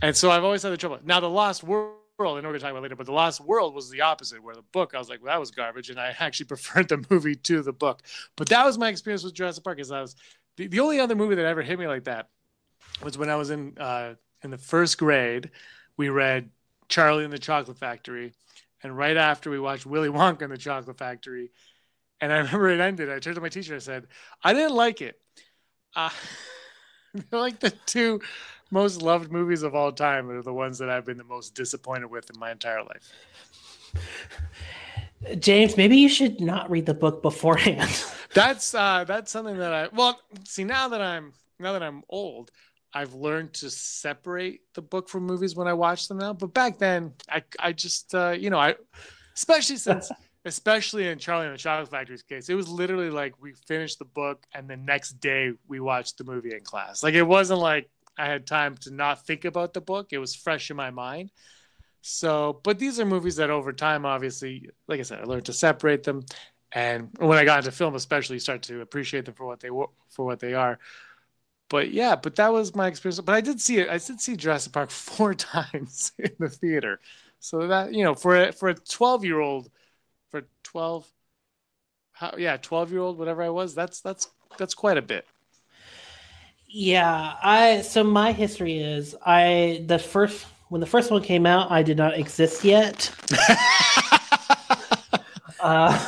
And so I've always had the trouble. Now, The Lost World, I know we're going to talk about later, but The Lost World was the opposite, where the book, I was like, well, that was garbage. And I actually preferred the movie to the book. But that was my experience with Jurassic Park. Is I was the, the only other movie that ever hit me like that was when I was in uh, in the first grade. We read Charlie and the Chocolate Factory. And right after we watched Willy Wonka and the Chocolate Factory, and I remember it ended. I turned to my teacher and I said, I didn't like it. Uh, they're like the two most loved movies of all time. They're the ones that I've been the most disappointed with in my entire life. James, maybe you should not read the book beforehand. that's uh that's something that I well see now that I'm now that I'm old, I've learned to separate the book from movies when I watch them now. But back then, I I just uh, you know I especially since especially in Charlie and the Chocolate Factory's case, it was literally like we finished the book and the next day we watched the movie in class. Like it wasn't like I had time to not think about the book; it was fresh in my mind. So, but these are movies that over time, obviously, like I said, I learned to separate them, and when I got into film, especially, you start to appreciate them for what they were, for what they are. But yeah, but that was my experience. But I did see it. I did see Jurassic Park four times in the theater. So that you know, for a, for a twelve year old, for twelve, how, yeah, twelve year old, whatever I was, that's that's that's quite a bit. Yeah, I so my history is I the first when the first one came out, I did not exist yet. uh,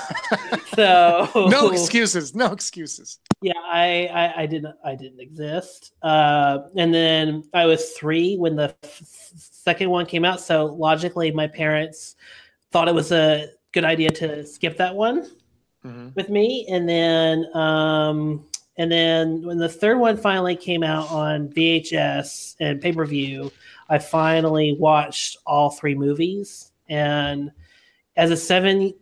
so no excuses, no excuses. Yeah, I, I, I didn't I didn't exist. Uh, and then I was three when the f- second one came out. So logically, my parents thought it was a good idea to skip that one Mm-hmm. with me. And then um, and then when the third one finally came out on VHS and pay per view, I finally watched all three movies. And as a seven,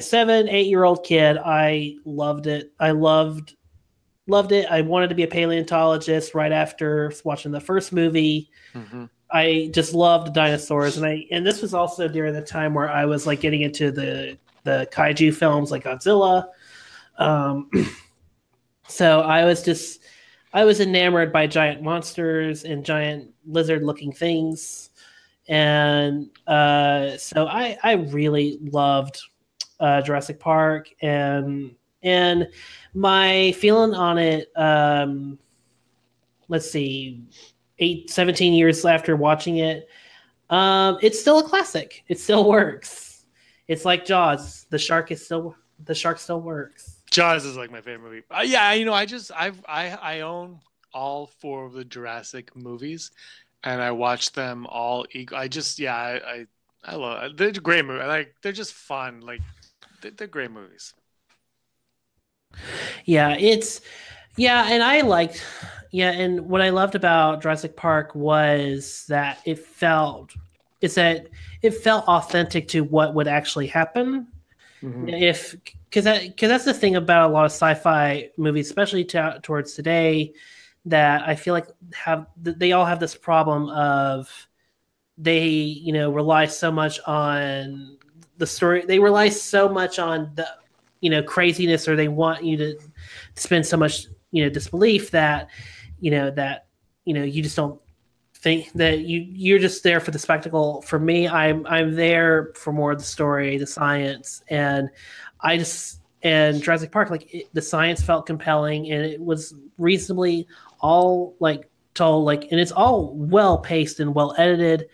seven, eight year old kid, I loved it. I loved, loved it. I wanted to be a paleontologist right after watching the first movie. Mm-hmm. I just loved dinosaurs, and I and this was also during the time where I was like getting into the the kaiju films like Godzilla. Um, so I was just I was enamored by giant monsters and giant lizard looking things. And uh, so I, I really loved uh, Jurassic Park and and my feeling on it um, let's see eight 17 years after watching it um, it's still a classic it still works it's like jaws the shark is still the shark still works Jaws is like my favorite movie. Uh, yeah, you know, I just I've I I own all four of the Jurassic movies, and I watch them all. I just yeah, I I, I love they're great movies. Like they're just fun. Like they're, they're great movies. Yeah, it's yeah, and I liked yeah, and what I loved about Jurassic Park was that it felt it's that it felt authentic to what would actually happen. Mm-hmm. If because that because that's the thing about a lot of sci-fi movies, especially to, towards today, that I feel like have they all have this problem of they you know rely so much on the story they rely so much on the you know craziness or they want you to spend so much you know disbelief that you know that you know you just don't think that you you're just there for the spectacle. For me i'm i'm there for more of the story the science and i just and jurassic park like it, the science felt compelling and it was reasonably all like told like and it's all well paced and well edited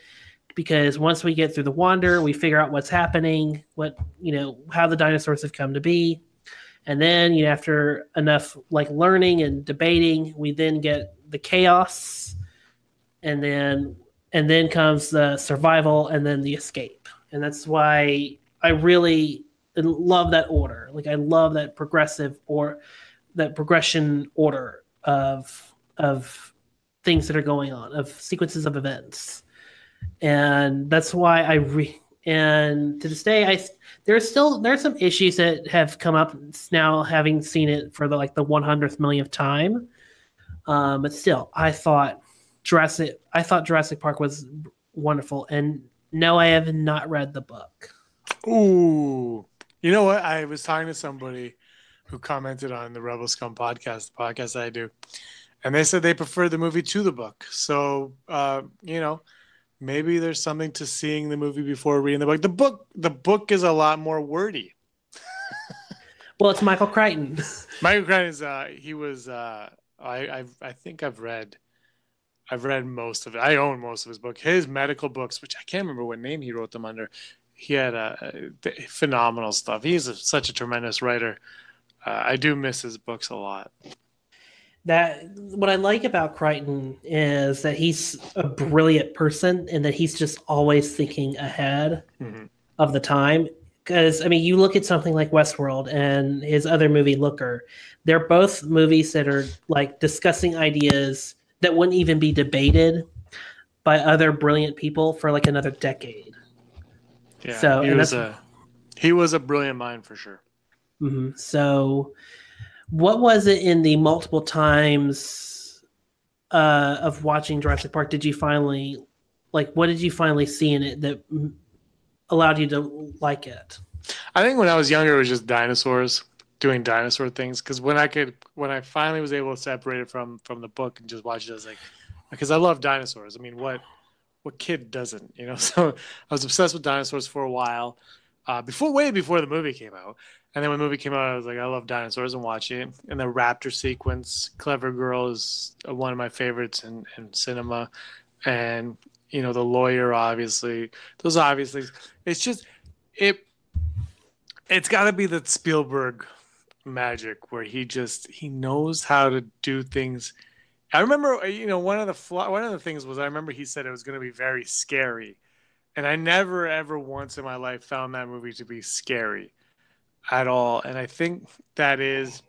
because once we get through the wander we figure out what's happening what you know how the dinosaurs have come to be. And then you know, after enough like learning and debating we then get the chaos and then and then comes the survival and then the escape. And that's why i really love that order. Like i love that progressive or that progression order of of things that are going on of sequences of events and that's why i re and to this day i there's still there's some issues that have come up now having seen it for the like the 100th millionth time um but still i thought jurassic i thought jurassic park was wonderful and no i have not read the book Ooh, you know what? I was talking to somebody who commented on the Rebel Scum podcast, the podcast I do, and they said they prefer the movie to the book. So, uh, you know, maybe there's something to seeing the movie before reading the book. The book, the book is a lot more wordy. well it's michael crichton Michael Crichton is uh, he was uh, I I've, I think I've read. I've read most of it. I own most of his book. His medical books, which I can't remember what name he wrote them under, he had uh, phenomenal stuff. He's a, such a tremendous writer. Uh, I do miss his books a lot. That what I like about Crichton is that he's a brilliant person and that he's just always thinking ahead Mhm. of the time. because I mean, you look at something like Westworld and his other movie Looker. They're both movies that are like discussing ideas that wouldn't even be debated by other brilliant people for like another decade. Yeah, So, he was a he was a brilliant mind for sure. hmm So, what was it in the multiple times uh, of watching Jurassic Park? Did you finally like? What did you finally see in it that allowed you to like it? I think when I was younger, it was just dinosaurs doing dinosaur things. Because when I could, when I finally was able to separate it from from the book and just watch it, I was like, because I love dinosaurs. I mean, what what kid doesn't, you know? So I was obsessed with dinosaurs for a while, uh, before way before the movie came out. And then when the movie came out, I was like, I love dinosaurs and watching it. And the raptor sequence, Clever Girl, is one of my favorites in, in cinema. And you know, the lawyer, obviously, those obviously, it's just it it's got to be that Spielberg magic where he just he knows how to do things. I remember, you know, one of the one of the things was I remember he said it was going to be very scary, and I never ever once in my life found that movie to be scary at all. And I think that is,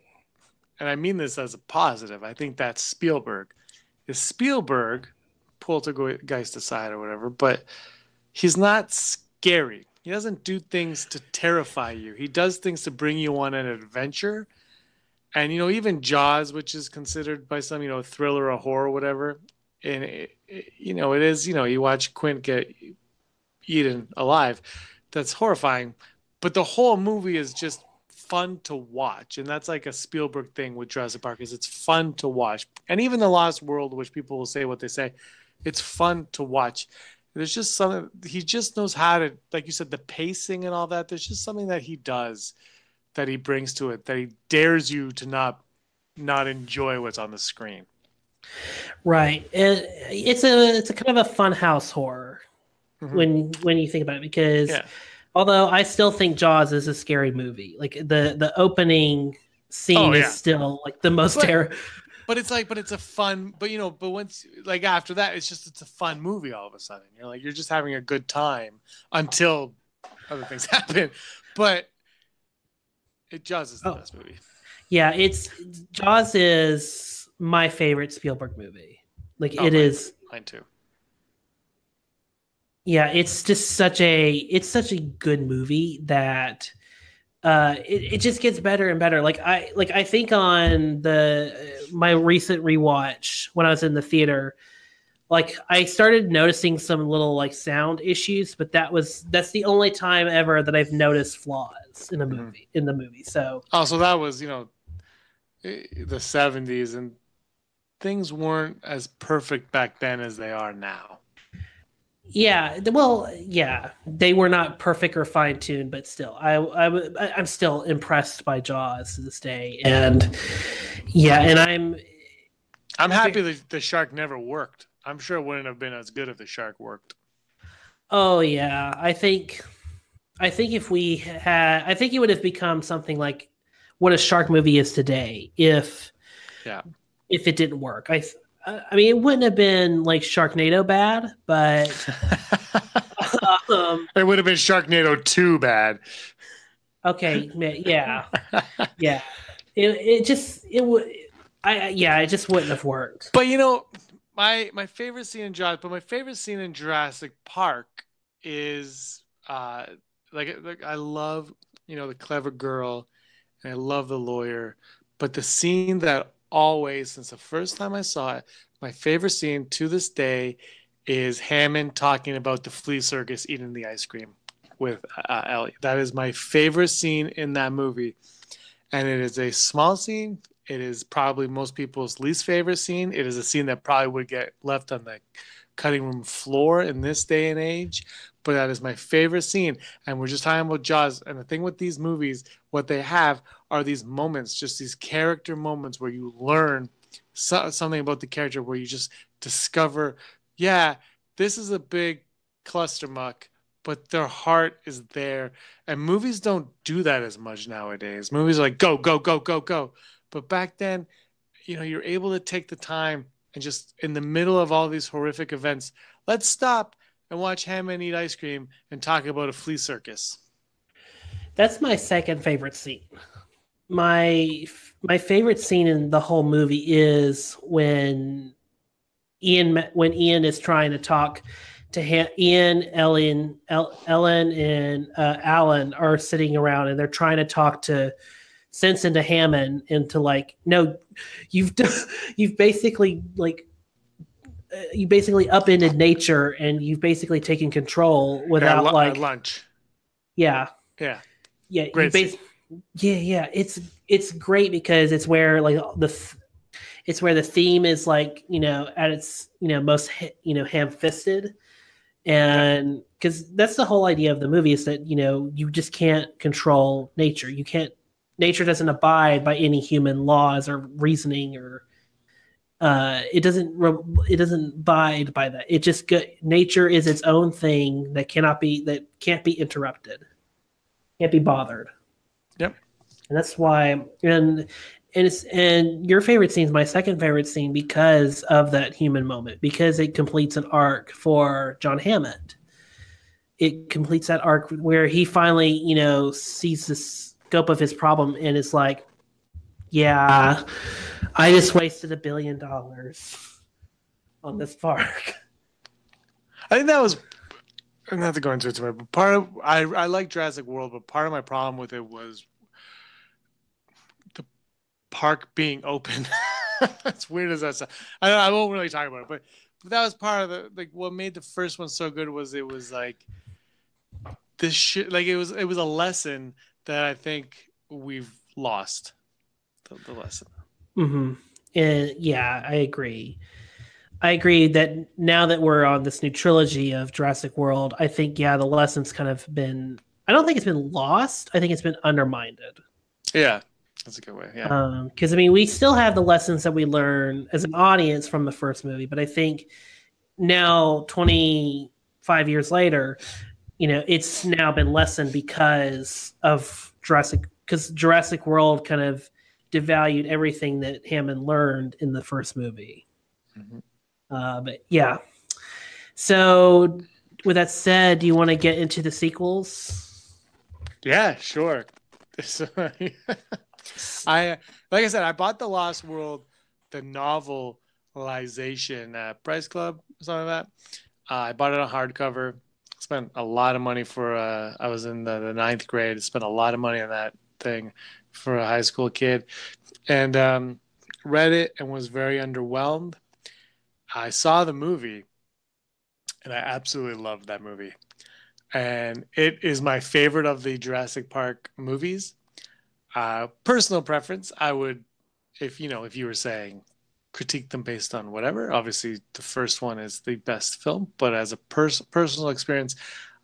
and I mean this as a positive. I think that's Spielberg. Is Spielberg poltergeist aside or whatever, but he's not scary. He doesn't do things to terrify you. He does things to bring you on an adventure. And you know, even Jaws, which is considered by some, you know, a thriller or horror, whatever, and it, it- you know, it is. You know, you watch Quint get eaten alive. That's horrifying. But the whole movie is just fun to watch, and that's like a Spielberg thing with Jurassic Park. Is it's fun to watch, and even the Lost World, which people will say what they say, it's fun to watch there's just something he just knows how to like you said the pacing and all that there's just something that he does that he brings to it that he dares you to not not enjoy what's on the screen Right. And it's a it's a kind of a fun house horror Mhm. when when you think about it because Yeah. although I still think Jaws is a scary movie. Like the the opening scene Oh, is still like the most But- terror. but it's like but it's a fun but you know but once like after that it's just it's a fun movie all of a sudden you're like you're just having a good time until other things happen but it Jaws is the Oh. best movie Yeah, it's Jaws is my favorite Spielberg movie. Like Oh, it mine- is mine too yeah it's just such a it's such a good movie that uh it, it just gets better and better like i like i think on the my recent rewatch when i was in the theater like i started noticing some little like sound issues but that was that's the only time ever that i've noticed flaws in a Mhm. movie in the movie so Oh, so that was, you know, the 70s, and things weren't as perfect back then as they are now. Yeah, well, yeah, they were not perfect or fine tuned, but still, I, I'm still impressed by Jaws to this day, and yeah, and I'm, I'm happy that the shark never worked. I'm sure it wouldn't have been as good if the shark worked. oh yeah, I think, I think if we had, I think it would have become something like what a shark movie is today if, Yeah. if it didn't work. I, I mean, it wouldn't have been like Sharknado bad, but um, it would have been Sharknado too bad. okay, yeah. yeah it, it just it would i yeah it just wouldn't have worked But you know, my my favorite scene in Jaws, but my favorite scene in Jurassic Park is uh like, like I love, you know, the clever girl and I love the lawyer, but the scene that always since the first time I saw it, my favorite scene to this day is Hammond talking about the flea circus eating the ice cream with uh, Ellie. That is my favorite scene in that movie. And it is a small scene. It is probably most people's least favorite scene. It is a scene that probably would get left on the cutting room floor in this day and age. But that is my favorite scene. And we're just talking about Jaws. And the thing with these movies, what they have are these moments, just these character moments where you learn so- something about the character, where you just discover, yeah, this is a big cluster muck, but their heart is there. And movies don't do that as much nowadays. Movies are like, go, go, go, go, go. But back then, you know, you're able to take the time and just in the middle of all these horrific events, let's stop and watch Hammond eat ice cream and talk about a flea circus. That's my second favorite scene. My my favorite scene in the whole movie is when Ian when Ian is trying to talk to ha- Ian, Ellen, El- Ellen, and uh, Alan are sitting around and they're trying to talk to sense into Hammond into like, no, you've you've basically like Uh, you basically upended nature and you've basically taken control without at like lunch. yeah Yeah. yeah bas- yeah yeah it's it's great because it's where like the th- it's where the theme is like you know at its you know most you know ham-fisted and because that's the whole idea of the movie is that you know you just can't control nature you can't nature doesn't abide by any human laws or reasoning or uh it doesn't re- it doesn't abide by that. It just go- nature is its own thing that cannot be that can't be interrupted can't be bothered. Yep. and that's why and and it's and your favorite scene is my second favorite scene because of that human moment because it completes an arc for john hammond. It completes that arc where he finally you know sees the scope of his problem and it's like yeah i just wasted a billion dollars on this park. I think that was not to go into it too much, but part of I I like Jurassic World, but part of my problem with it was the park being open. as weird as that I I won't really talk about it, but but that was part of the like what made the first one so good was it was like this shit like it was it was a lesson that I think we've lost the, the lesson. hmm And yeah, I agree. I agree that now that we're on this new trilogy of Jurassic World, I think yeah, the lessons kind of been. I don't think it's been lost. I think it's been undermined. Yeah, that's a good way. Yeah. Because I mean, we still have the lessons that we learn as an audience from the first movie, but I think now, twenty five years later, you know, it's now been lessened because of Jurassic. Because Jurassic World kind of devalued everything that Hammond learned in the first movie. Mhm. Uh, but yeah. So, with that said, do you want to get into the sequels? Yeah, sure. I like I said, I bought the Lost World, the novelization at Price Club, something like that. Uh, I bought it on hardcover. Spent a lot of money for. Uh, I was in the, the ninth grade. Spent a lot of money on that thing for a high school kid, and um, read it and was very underwhelmed. I saw the movie, and I absolutely loved that movie and it is my favorite of the Jurassic Park movies. Uh, personal preference, I would, if you know, if you were saying critique them based on whatever. Obviously, the first one is the best film, but as a pers- personal experience,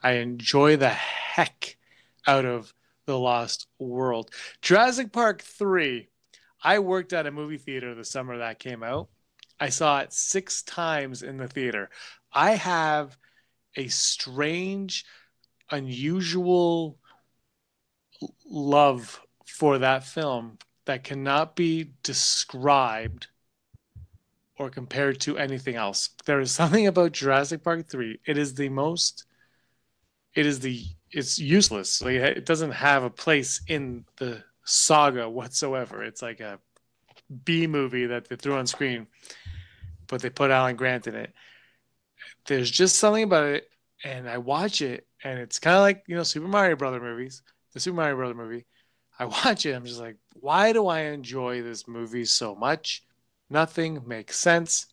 I enjoy the heck out of the Lost World. Jurassic Park three. I worked at a movie theater the summer that came out. I saw it six times in the theater. I have a strange, unusual love for that film that cannot be described or compared to anything else. There is something about Jurassic Park 3. It is the most it is the it's useless. Like it doesn't have a place in the saga whatsoever. It's like a B movie that they threw on screen, but they put Alan Grant in it. There's just something about it, and I watch it, and it's kind of like you know Super Mario Brother movies, the Super Mario Brother movie. I watch it, I'm just like, why do I enjoy this movie so much? Nothing makes sense,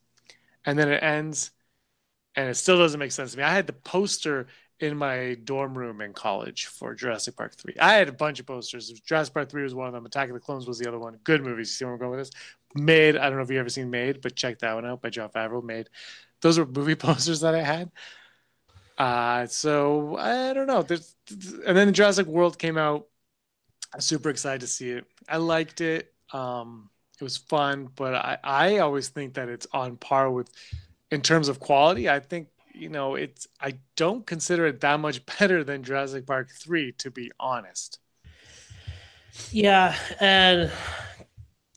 and then it ends, and it still doesn't make sense to me. I had the poster in my dorm room in college for Jurassic Park 3. I had a bunch of posters. Jurassic Park 3 was one of them. Attack of the Clones was the other one. Good movies. You see where I'm going with this? Made, I don't know if you've ever seen Made, but check that one out by Jon Favreau. Made. Those were movie posters that I had. Uh, so I don't know. There's, and then Jurassic World came out. Super excited to see it. I liked it. Um, it was fun, but I, I always think that it's on par with, in terms of quality. I think you know it's. I don't consider it that much better than Jurassic Park three, to be honest. Yeah, and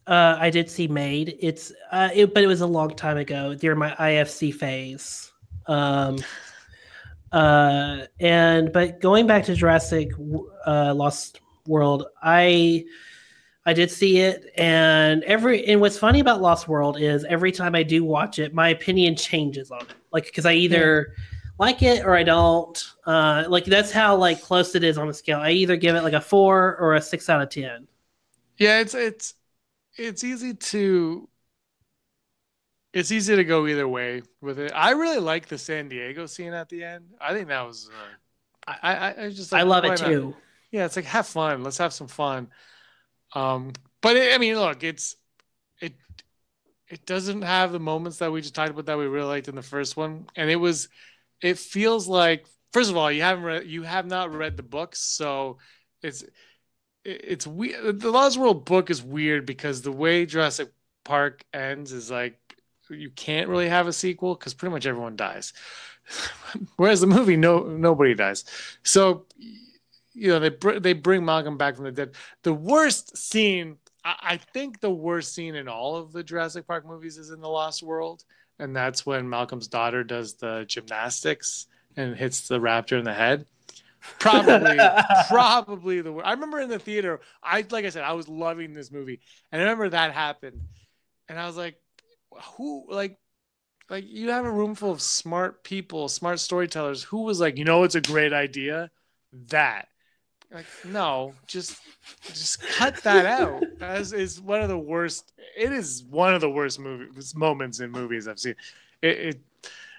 uh, I did see Made. It's uh, it, but it was a long time ago during my IFC phase. Um, Uh, and but going back to Jurassic uh, Lost World, I I did see it, and every and what's funny about Lost World is every time I do watch it, my opinion changes on it. Like because I either like it or I don't. Uh, like that's how like close it is on the scale. I either give it like a four or a six out of ten. Yeah, it's it's it's easy to it's easy to go either way with it. I really like the San Diego scene at the end. I think that was. Uh, I, I I just I love why it not? too. Yeah, it's like have fun. Let's have some fun. Um, but it, I mean, look, it's it it doesn't have the moments that we just talked about that we really liked in the first one, and it was it feels like first of all you haven't read you have not read the books, so it's it's weird. The Lost World book is weird because the way Jurassic Park ends is like you can't really have a sequel because pretty much everyone dies. Whereas the movie, no nobody dies. So you know they br- they bring Malcolm back from the dead. The worst scene, I-, I think, the worst scene in all of the Jurassic Park movies is in the Lost World, and that's when Malcolm's daughter does the gymnastics and hits the raptor in the head. Probably, probably the worst. I remember in the theater, I like I said, I was loving this movie, and I remember that happened, and I was like, who like like you have a room full of smart people, smart storytellers. Who was like, you know, it's a great idea. That, like, no, just just cut that out. That is, is one of the worst. It is one of the worst movies moments in movies I've seen. It, it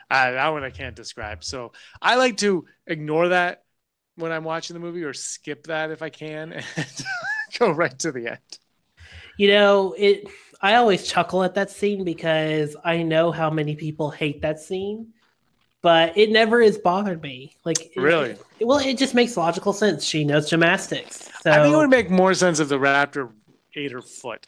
uh, that one I can't describe. So I like to ignore that when I'm watching the movie, or skip that if I can, and go right to the end. You know, it. I always chuckle at that scene because I know how many people hate that scene, but it never has bothered me. Like, Really? it- well, it just makes logical sense. She knows gymnastics, so I think it would make more sense if the raptor ate her foot.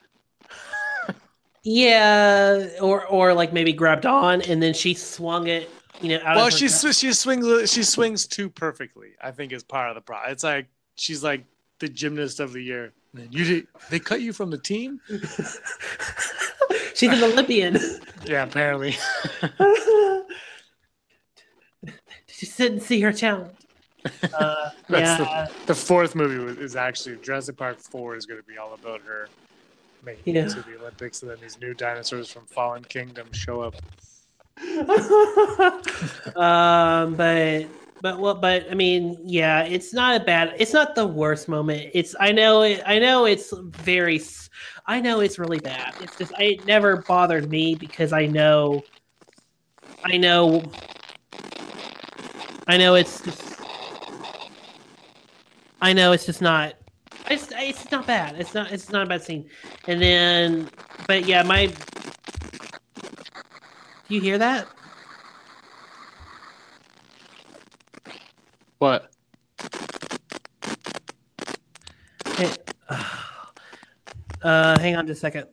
yeah, or or like maybe grabbed on and then she swung it. You know, out Well, of she sw- she swings she swings too perfectly. I think is part of the problem. It's like she's like the gymnast of the year. You did, they cut you from the team? She's an Olympian. Yeah, apparently. she didn't see her talent. Uh, yeah, The fourth movie is actually Jurassic Park Four is going to be all about her making Yeah. it to the Olympics, and then these new dinosaurs from Fallen Kingdom show up. um, but but well, but I mean, yeah, it's not a bad. It's not the worst moment. It's I know it. I know it's very. I know it's really bad. It's just I, it never bothered me because I know. I know. I know it's just. I know it's just not. It's it's not bad. It's not it's not a bad scene. And then, but yeah, my. Do you hear that? What? Hey, uh, hang on just a second.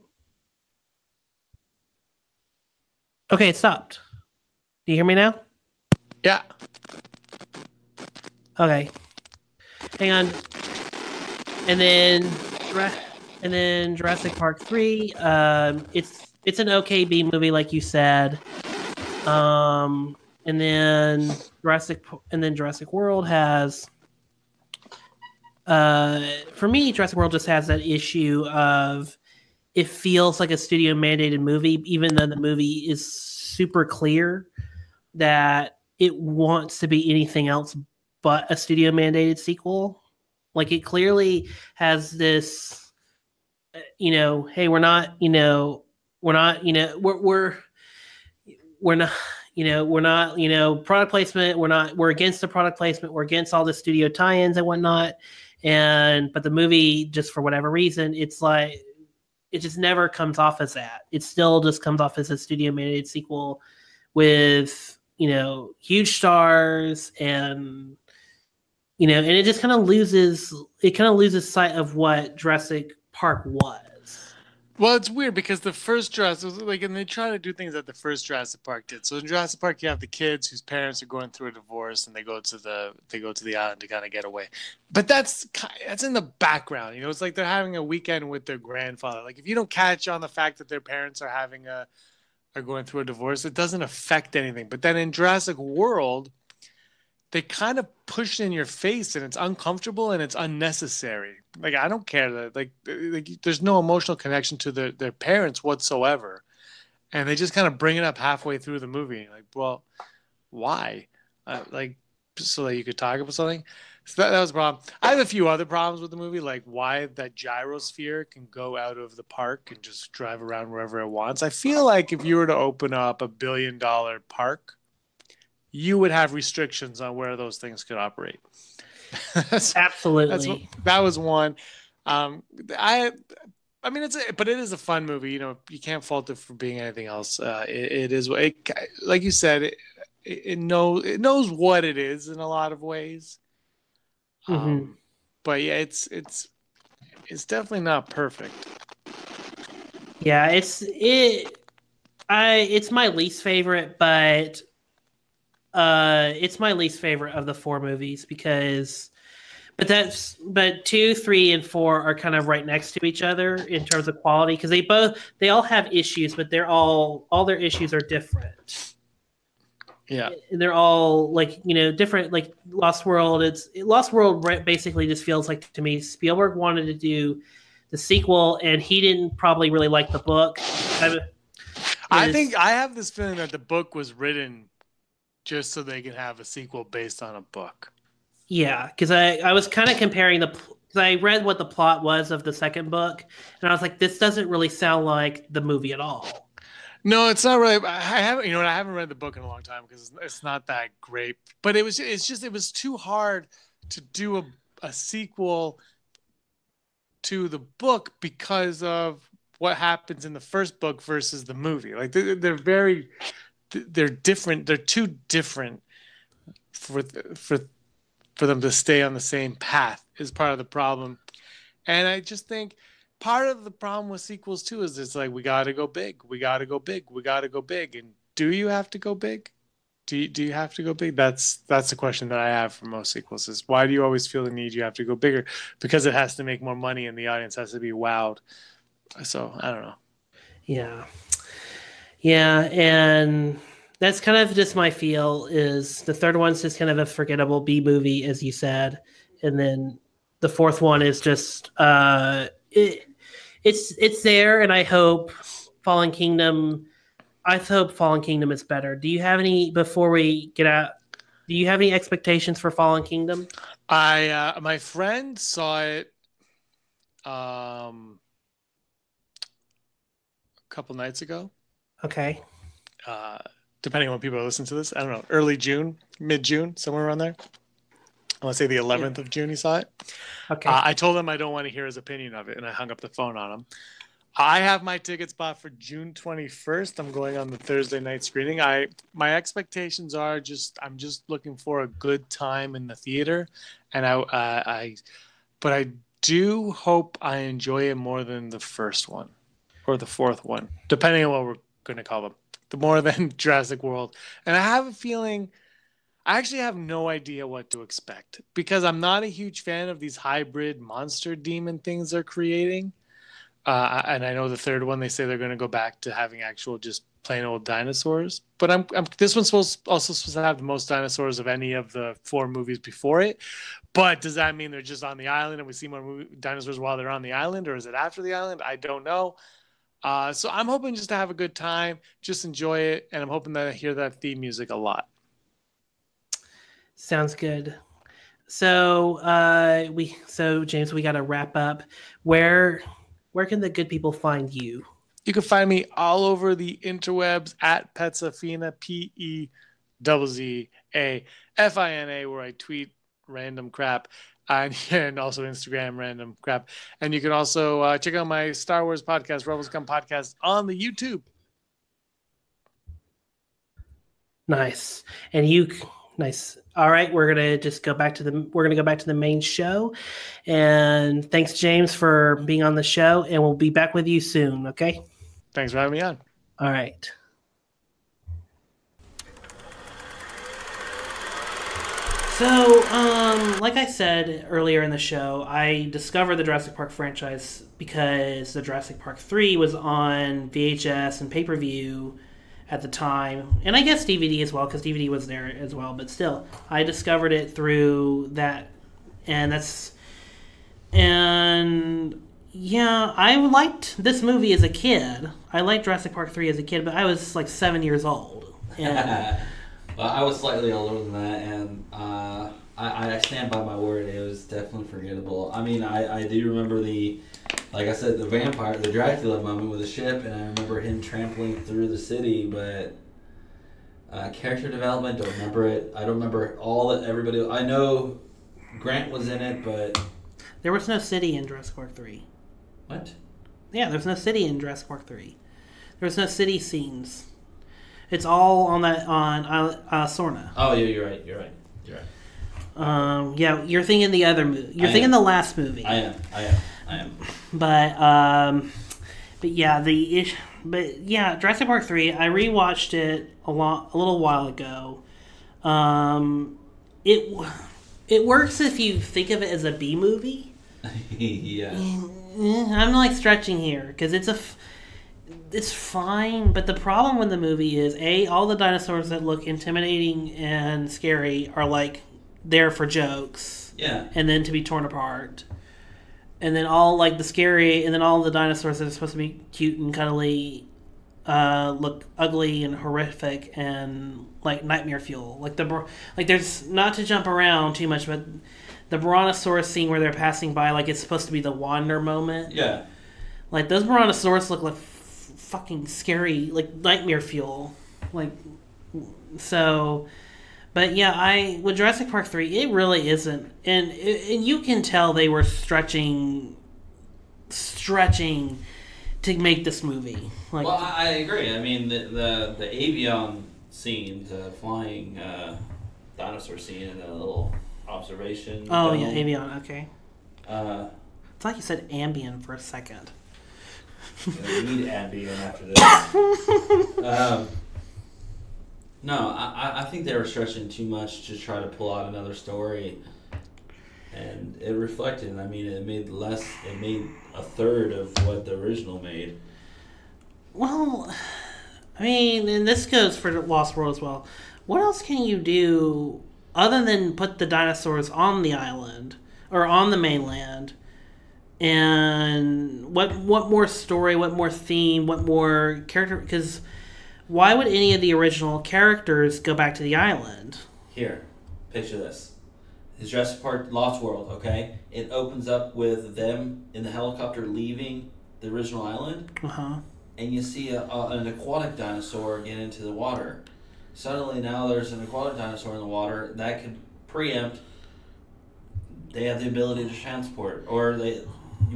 Okay, it stopped. Do you hear me now? Yeah. Okay. Hang on. And then, and then Jurassic Park three. Um, it's it's an okay B movie, like you said. Um, and then Jurassic and then Jurassic World has. Uh, for me, Jurassic World just has that issue of it feels like a studio mandated movie, even though the movie is super clear that it wants to be anything else but a studio mandated sequel. Like it clearly has this, uh, you know, hey, we're not, you know, we're not, you know, we're we're we're not, you know, we're not, you know, product placement. We're not, we're against the product placement. We're against all the studio tie-ins and whatnot. And but the movie, just for whatever reason, it's like it just never comes off as that. It still just comes off as a studio mandated sequel with you know huge stars and you know and it just kind of loses it kind of loses sight of what Jurassic Park was. Well, it's weird because the first Jurassic, like, and they try to do things that the first Jurassic Park did. So in Jurassic Park, you have the kids whose parents are going through a divorce, and they go to the they go to the island to kind of get away. But that's that's in the background, you know. It's like they're having a weekend with their grandfather. Like, if you don't catch on the fact that their parents are having a are going through a divorce, it doesn't affect anything. But then in Jurassic World, they kind of push it in your face and it's uncomfortable and it's unnecessary. Like I don't care that like, like there's no emotional connection to their, their parents whatsoever. And they just kind of bring it up halfway through the movie. Like, well, why? Uh, like so that you could talk about something. So that, that was a problem. I have a few other problems with the movie, like why that gyrosphere can go out of the park and just drive around wherever it wants. I feel like if you were to open up a billion dollar park, you would have restrictions on where those things could operate. that's, Absolutely. That's what, that was one. Um, I, I mean, it's a, but it is a fun movie. You know, you can't fault it for being anything else. Uh, it, it is it, like you said. It, it knows it knows what it is in a lot of ways. Mm-hmm. Um, but yeah, it's it's it's definitely not perfect. Yeah, it's it. I it's my least favorite, but uh, it's my least favorite of the four movies because, but that's but two, three, and four are kind of right next to each other in terms of quality because they both they all have issues, but they're all all their issues are different. Yeah, and they're all like you know different. Like Lost World, it's Lost World basically just feels like to me Spielberg wanted to do the sequel, and he didn't probably really like the book. I, I think I have this feeling that the book was written just so they can have a sequel based on a book. Yeah, because I I was kind of comparing the because I read what the plot was of the second book, and I was like, this doesn't really sound like the movie at all. No, it's not really. I haven't, you know, I haven't read the book in a long time because it's not that great. But it was, it's just, it was too hard to do a, a sequel to the book because of what happens in the first book versus the movie. Like they're, they're very, they're different. They're too different for for for them to stay on the same path is part of the problem. And I just think part of the problem with sequels too is it's like we got to go big, we got to go big, we got to go big. And do you have to go big? Do you, do you have to go big? That's that's the question that I have for most sequels. Is why do you always feel the need you have to go bigger? Because it has to make more money and the audience has to be wowed. So I don't know. Yeah, yeah, and that's kind of just my feel. Is the third one's just kind of a forgettable B movie, as you said, and then the fourth one is just uh, it, it's it's there, and I hope Fallen Kingdom. I hope Fallen Kingdom is better. Do you have any before we get out? Do you have any expectations for Fallen Kingdom? I uh, my friend saw it um a couple nights ago. Okay. Uh, depending on when people listen to this, I don't know, early June, mid June, somewhere around there. I want to say the 11th yeah. of June he saw it. Okay. Uh, I told him I don't want to hear his opinion of it, and I hung up the phone on him. I have my tickets bought for June 21st. I'm going on the Thursday night screening. I my expectations are just I'm just looking for a good time in the theater, and I uh, I, but I do hope I enjoy it more than the first one, or the fourth one, depending on what we're going to call them. The more than Jurassic World, and I have a feeling I actually have no idea what to expect because I'm not a huge fan of these hybrid monster demon things they're creating. Uh, and I know the third one they say they're going to go back to having actual just plain old dinosaurs. But I'm, I'm this one's supposed also supposed to have the most dinosaurs of any of the four movies before it. But does that mean they're just on the island and we see more movie, dinosaurs while they're on the island, or is it after the island? I don't know. Uh, so I'm hoping just to have a good time, just enjoy it, and I'm hoping that I hear that theme music a lot. Sounds good. So uh, we so James, we got to wrap up. Where where can the good people find you? You can find me all over the interwebs at Petzafina, P E W Z A F I N A, where I tweet random crap. And, and also Instagram random crap. And you can also uh, check out my Star Wars podcast, Rebel Scum podcast, on the YouTube. Nice. And you Nice. All right, we're gonna just go back to the we're gonna go back to the main show, and thanks James for being on the show, and we'll be back with you soon. Okay. Thanks for having me on. All right. So, um, like I said earlier in the show, I discovered the Jurassic Park franchise because the Jurassic Park 3 was on VHS and pay per view at the time, and I guess DVD as well because DVD was there as well. But still, I discovered it through that, and that's and yeah, I liked this movie as a kid. I liked Jurassic Park three as a kid, but I was like seven years old. well, I was slightly older than that, and uh, I, I stand by my word. It was definitely forgettable. I mean, I, I do remember the, like I said, the vampire, the Dracula moment with the ship, and I remember him trampling through the city, but. Uh, character development, don't remember it. I don't remember all that everybody. I know Grant was in it, but there was no city in Jurassic Park three. what? Yeah, there's no city in Jurassic Park three. There was no city scenes. It's all on that on uh, uh, Sorna. Oh, yeah, you're right. You're right. You're right. Um, yeah, you're thinking the other movie. You're I thinking am. the last movie. I am. I am. I am. But um, but yeah, the ish. But yeah, Jurassic Park three. I rewatched it a lot a little while ago. Um, it it works if you think of it as a B movie. yeah. Eh, I'm like stretching here because it's a. F- it's fine, but the problem with the movie is a all the dinosaurs that look intimidating and scary are like there for jokes Yeah. and then to be torn apart. And then all like the scary, and then all the dinosaurs that are supposed to be cute and cuddly, uh, look ugly and horrific and like nightmare fuel. Like the like there's not to jump around too much, but the Brontosaurus scene where they're passing by, like it's supposed to be the Wander moment. Yeah. Like those Brontosaurus look like fucking scary, like nightmare fuel. Like so, but yeah, I with Jurassic Park three, it really isn't, and and you can tell they were stretching, stretching to make this movie. Like Well, I, agree. I mean, the the, the avion scene, the flying uh, dinosaur scene, and the little observation. oh dome, yeah, Avion. Okay, Uh, it's like you said Ambien for a second. We need Ambien after this. um, no, I- I think they were stretching too much to try to pull out another story, and it reflected. I mean, it made less. It made a third of what the original made. Well, I mean, and this goes for Lost World as well. What else can you do other than put the dinosaurs on the island or on the mainland? And what what more story? What more theme? What more character? Because why would any of the original characters go back to the island? Here, picture this. It's Jurassic Park Lost World, okay? It opens up with them in the helicopter leaving the original island, Uh huh. and you see a, a, an aquatic dinosaur get into the water. Suddenly, now there's an aquatic dinosaur in the water that could preempt. They have the ability to transport, or they,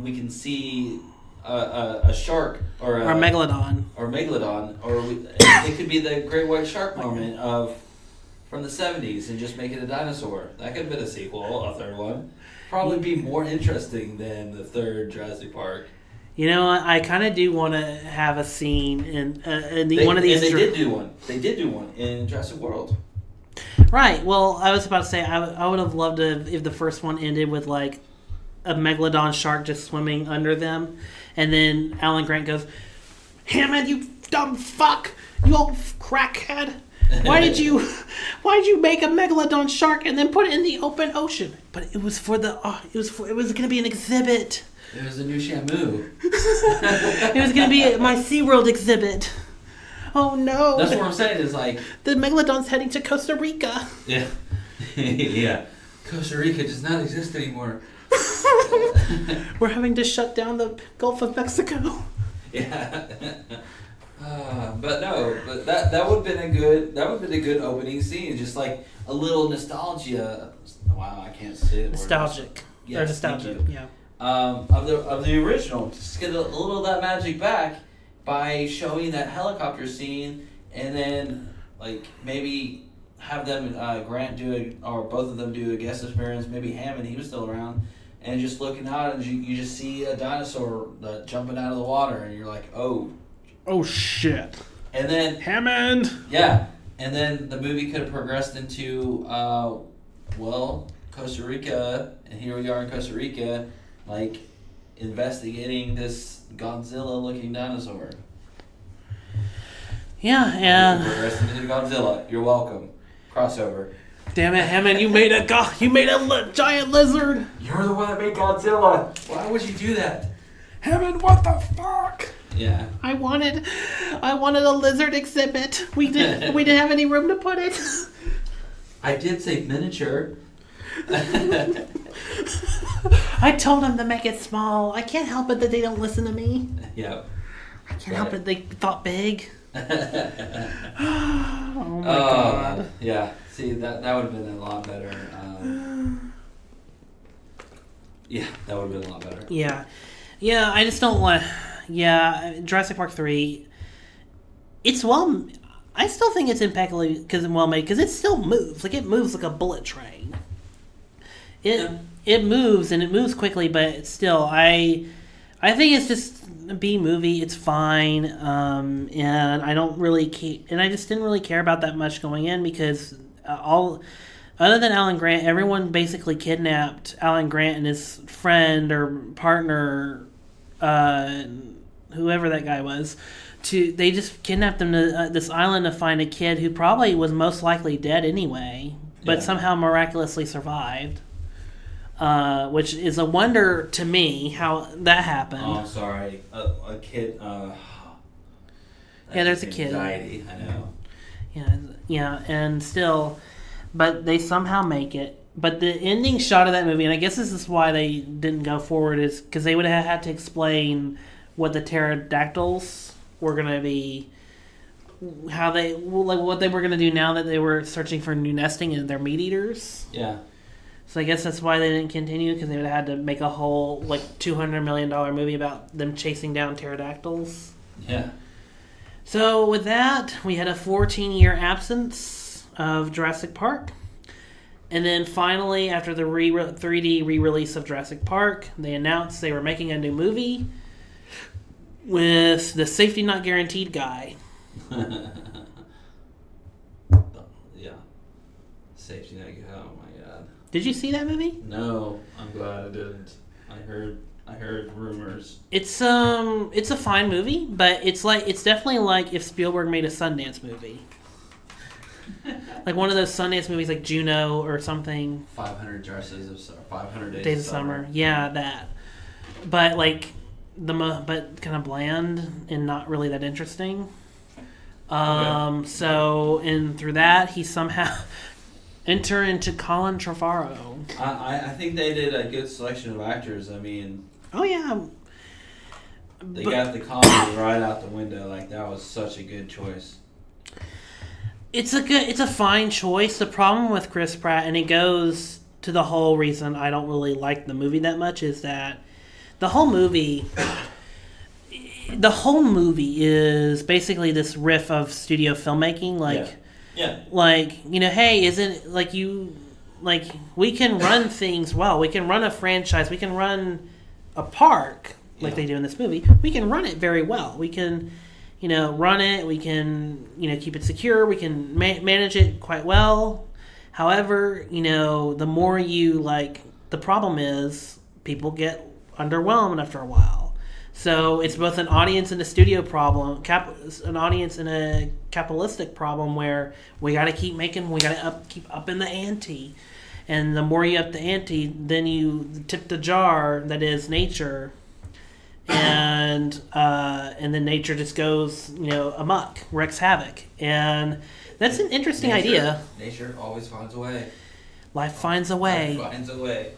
we can see a, a, a shark or a, Or Megalodon. or megalodon, or we, it could be the great white shark moment of from the '70s and just make it a dinosaur. That could have been a sequel, a third one. Probably be more interesting than the third Jurassic Park. You know, I, I kind of do want to have a scene in uh, in the, They, one of these. and they dr- did do one. They did do one in Jurassic World. Right. Well, I was about to say I, w- I would have loved to if the first one ended with like a megalodon shark just swimming under them, and then Alan Grant goes, "Hammond, you dumb fuck, you old crackhead." Why did you, why did you make a megalodon shark and then put it in the open ocean? But it was for the, uh, it was for, it was gonna be an exhibit. It was a new Shamu. It was gonna be my SeaWorld exhibit. Oh no! That's what I'm saying. Is like, the megalodon's heading to Costa Rica. yeah, yeah. Costa Rica does not exist anymore. We're having to shut down the Gulf of Mexico. Yeah. Uh, but no, but that that would have been a good that would have been a good opening scene, just like a little nostalgia. Wow, I can't say it. Nostalgic. Yes, or nostalgic, yeah. Um, of the of the original, just get a, little of that magic back by showing that helicopter scene, and then like maybe have them uh, Grant do a or both of them do a guest appearance. Maybe Hammond, he was still around, and just looking out, and you, you just see a dinosaur uh, jumping out of the water, and you're like, oh. Oh shit. And then Hammond! yeah, and then the movie could have progressed into, uh, well, Costa Rica, and here we are in Costa Rica, like investigating this Godzilla-looking dinosaur. Yeah, and Progressed into Godzilla. You're welcome. Crossover. Damn it, Hammond, you made a go- you made a li- giant lizard. You're the one that made Godzilla. Why would you do that? Hammond, what the fuck? Yeah. I wanted, I wanted a lizard exhibit. We didn't, we didn't have any room to put it. I did say miniature. I told them to make it small. I can't help it that they don't listen to me. yeah. I can't help it they thought big. oh my Oh, god. yeah. See, that that would have been a lot better. Um, yeah, that would have been a lot better. Yeah, yeah. I just don't want. Yeah, Jurassic Park three. It's well. I still think it's impeccably because it's well made because it still moves like it moves like a bullet train. It Yeah. it moves and it moves quickly, but still, I I think it's just a B movie. It's fine, um, and I don't really care, and I just didn't really care about that much going in because uh, all other than Alan Grant, everyone basically kidnapped Alan Grant and his friend or partner, uh, whoever that guy was. To they just kidnapped them to uh, this island to find a kid who probably was most likely dead anyway, but Yeah. somehow miraculously survived. Uh, which is a wonder to me how that happened. Oh, I'm sorry. A, a kid. Uh, Yeah, there's a kid. Anxiety. I know. Yeah, yeah, and still, but they somehow make it. But the ending shot of that movie, and I guess this is why they didn't go forward, is because they would have had to explain what the pterodactyls were going to be, how they, like what they were going to do now that they were searching for new nesting and they're meat eaters. Yeah. So I guess that's why they didn't continue because they would have had to make a whole like two hundred million dollar movie about them chasing down pterodactyls. Yeah. So with that, we had a 14 year absence of Jurassic Park. And then finally, after the re- 3D re release of Jurassic Park, they announced they were making a new movie with the safety not guaranteed guy. yeah. Safety net. Oh my god. Did you see that movie? No, I'm glad I didn't. I heard. I heard rumors. It's um it's a fine movie, but it's like it's definitely like if Spielberg made a Sundance movie. like one of those Sundance movies like Juno or something. 500 dresses of summer. 500 days, Days of of Summer. Yeah, that. But like the but kind of bland and not really that interesting. Um. So and through that he somehow enter into Colin Trevorrow. I, I, I think they did a good selection of actors. I mean, Oh yeah. they But- got the comedy right out the window. Like that was such a good choice. It's a good, it's a fine choice. The problem with Chris Pratt, and it goes to the whole reason I don't really like the movie that much, is that the whole movie, the whole movie is basically this riff of studio filmmaking. Like, Yeah. like you know, hey, isn't like you, like we can run things well. We can run a franchise. We can run a park like Yeah. they do in this movie. We can run it very well. We can, you know, run it. We can, you know, keep it secure. We can ma- manage it quite well. However, you know, the more you like, the problem is people get underwhelmed after a while. So it's both an audience and a studio problem, cap, an audience and a capitalistic problem where we got to keep making, we got to up, keep up in the ante, and the more you up the ante, then you tip the jar that is nature, and uh, and then nature just goes, you know, amok, wreaks havoc, and that's an interesting Nature- idea. Nature always finds a way. Life finds a way. Life Finds a way.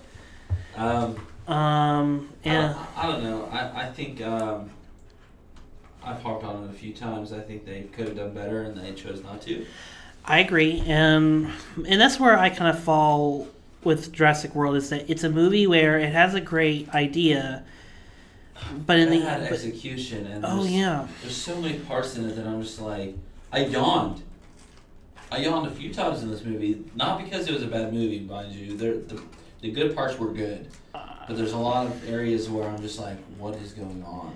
Um, Um, I, and don't, I don't know. I, I think um, I've harped on it a few times. I think they could have done better, and they chose not to. I agree, and and that's where I kind of fall with Jurassic World is that it's a movie where it has a great idea, but in It the but- execution, and oh yeah, There's so many parts in it that I'm just like, I yawned. I yawned a few times in this movie, not because it was a bad movie, mind you. There, the, the good parts were good, but there's a lot of areas where I'm just like, what is going on?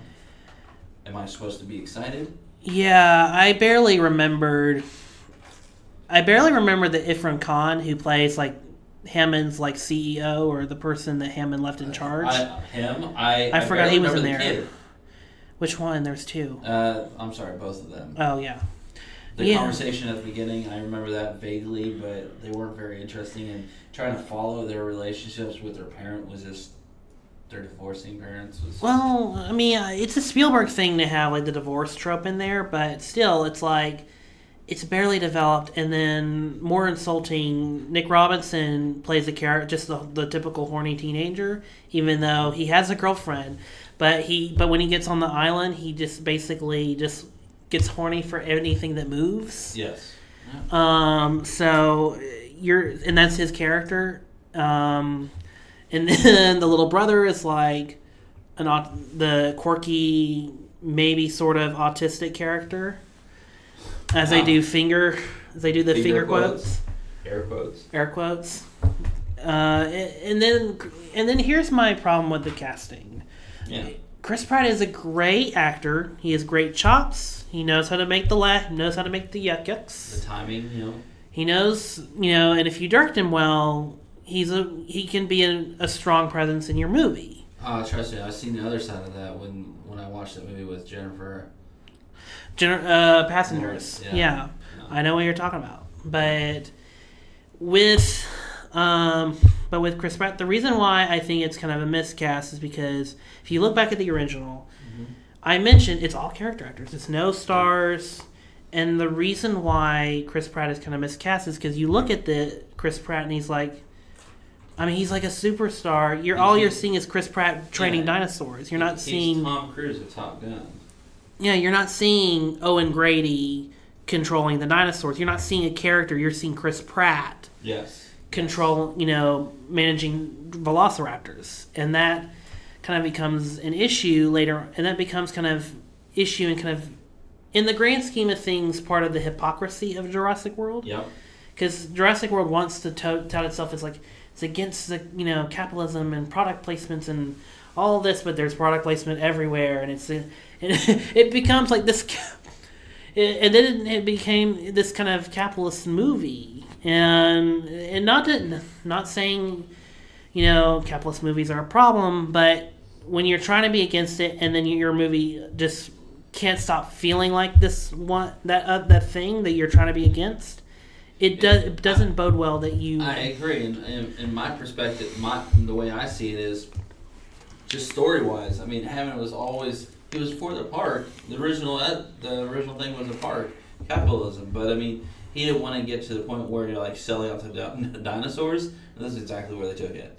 Am I supposed to be excited? yeah. I barely remembered. I barely remember the Irrfan Khan who plays like Hammond's like CEO or the person that Hammond left in charge. I, him, I. I forgot he was in the there. Kid. Which one? There's two. Uh, I'm sorry, both of them. Oh yeah. The Yeah. conversation at the beginning, I remember that vaguely, but they weren't very interesting. And trying to follow their relationships with their parent was just their divorcing parents was. Well, I mean, uh, it's a Spielberg thing to have like the divorce trope in there, but still, it's like it's barely developed. And then more insulting, Nick Robinson plays a character, just the, the typical horny teenager, even though he has a girlfriend. But he, but when he gets on the island, he just basically just gets horny for anything that moves. yes. Um, so you're, and that's his character. Um, and then the little brother is like an the quirky, maybe sort of autistic character. As they Ah. do finger, as they do the Finger finger, quotes. quotes, Air quotes. air quotes. Uh, and then, and then here's my problem with the casting. Yeah. Chris Pratt is a great actor. He has great chops. He knows how to make the laugh. He knows how to make the yuck yucks. The timing, you know. He knows, you know, and if you direct him well, he's a he can be a, a strong presence in your movie. Uh, trust me, I've seen the other side of that when when I watched that movie with Jennifer. Gener- uh, passengers, Yeah. yeah. I know what you're talking about, but with, um, but with Chris Pratt, the reason why I think it's kind of a miscast is because if you look back at the original, I mentioned it's all character actors. It's no stars. And the reason why Chris Pratt is kind of miscast is because you look at the Chris Pratt and he's like, I mean, he's like a superstar. You're all you're seeing is Chris Pratt training Yeah. dinosaurs. You're not He's seeing, Tom Cruise of Top Gun. Yeah, you're not seeing Owen Grady controlling the dinosaurs. You're not seeing a character. You're seeing Chris Pratt Yes. control, you know, managing velociraptors, and that kind of becomes an issue later, and that becomes kind of issue and kind of, in the grand scheme of things, part of the hypocrisy of Jurassic World. Yep. Because Jurassic World wants to tout, tout itself as like it's against the you know capitalism and product placements and all this, but there's product placement everywhere, and it's and it becomes like this, ca- and then it became this kind of capitalist movie, and and not to, not saying you know capitalist movies are a problem, but when you're trying to be against it, and then your movie just can't stop feeling like this one that uh, that thing that you're trying to be against it does it doesn't bode well that you I agree. In, in, in my perspective, my the way I see it is just story wise. I mean, Hammond was always he was for the park. The original uh, the original thing was a park capitalism, but I mean, he didn't want to get to the point where you're like selling out to di- dinosaurs. And this is exactly where they took it.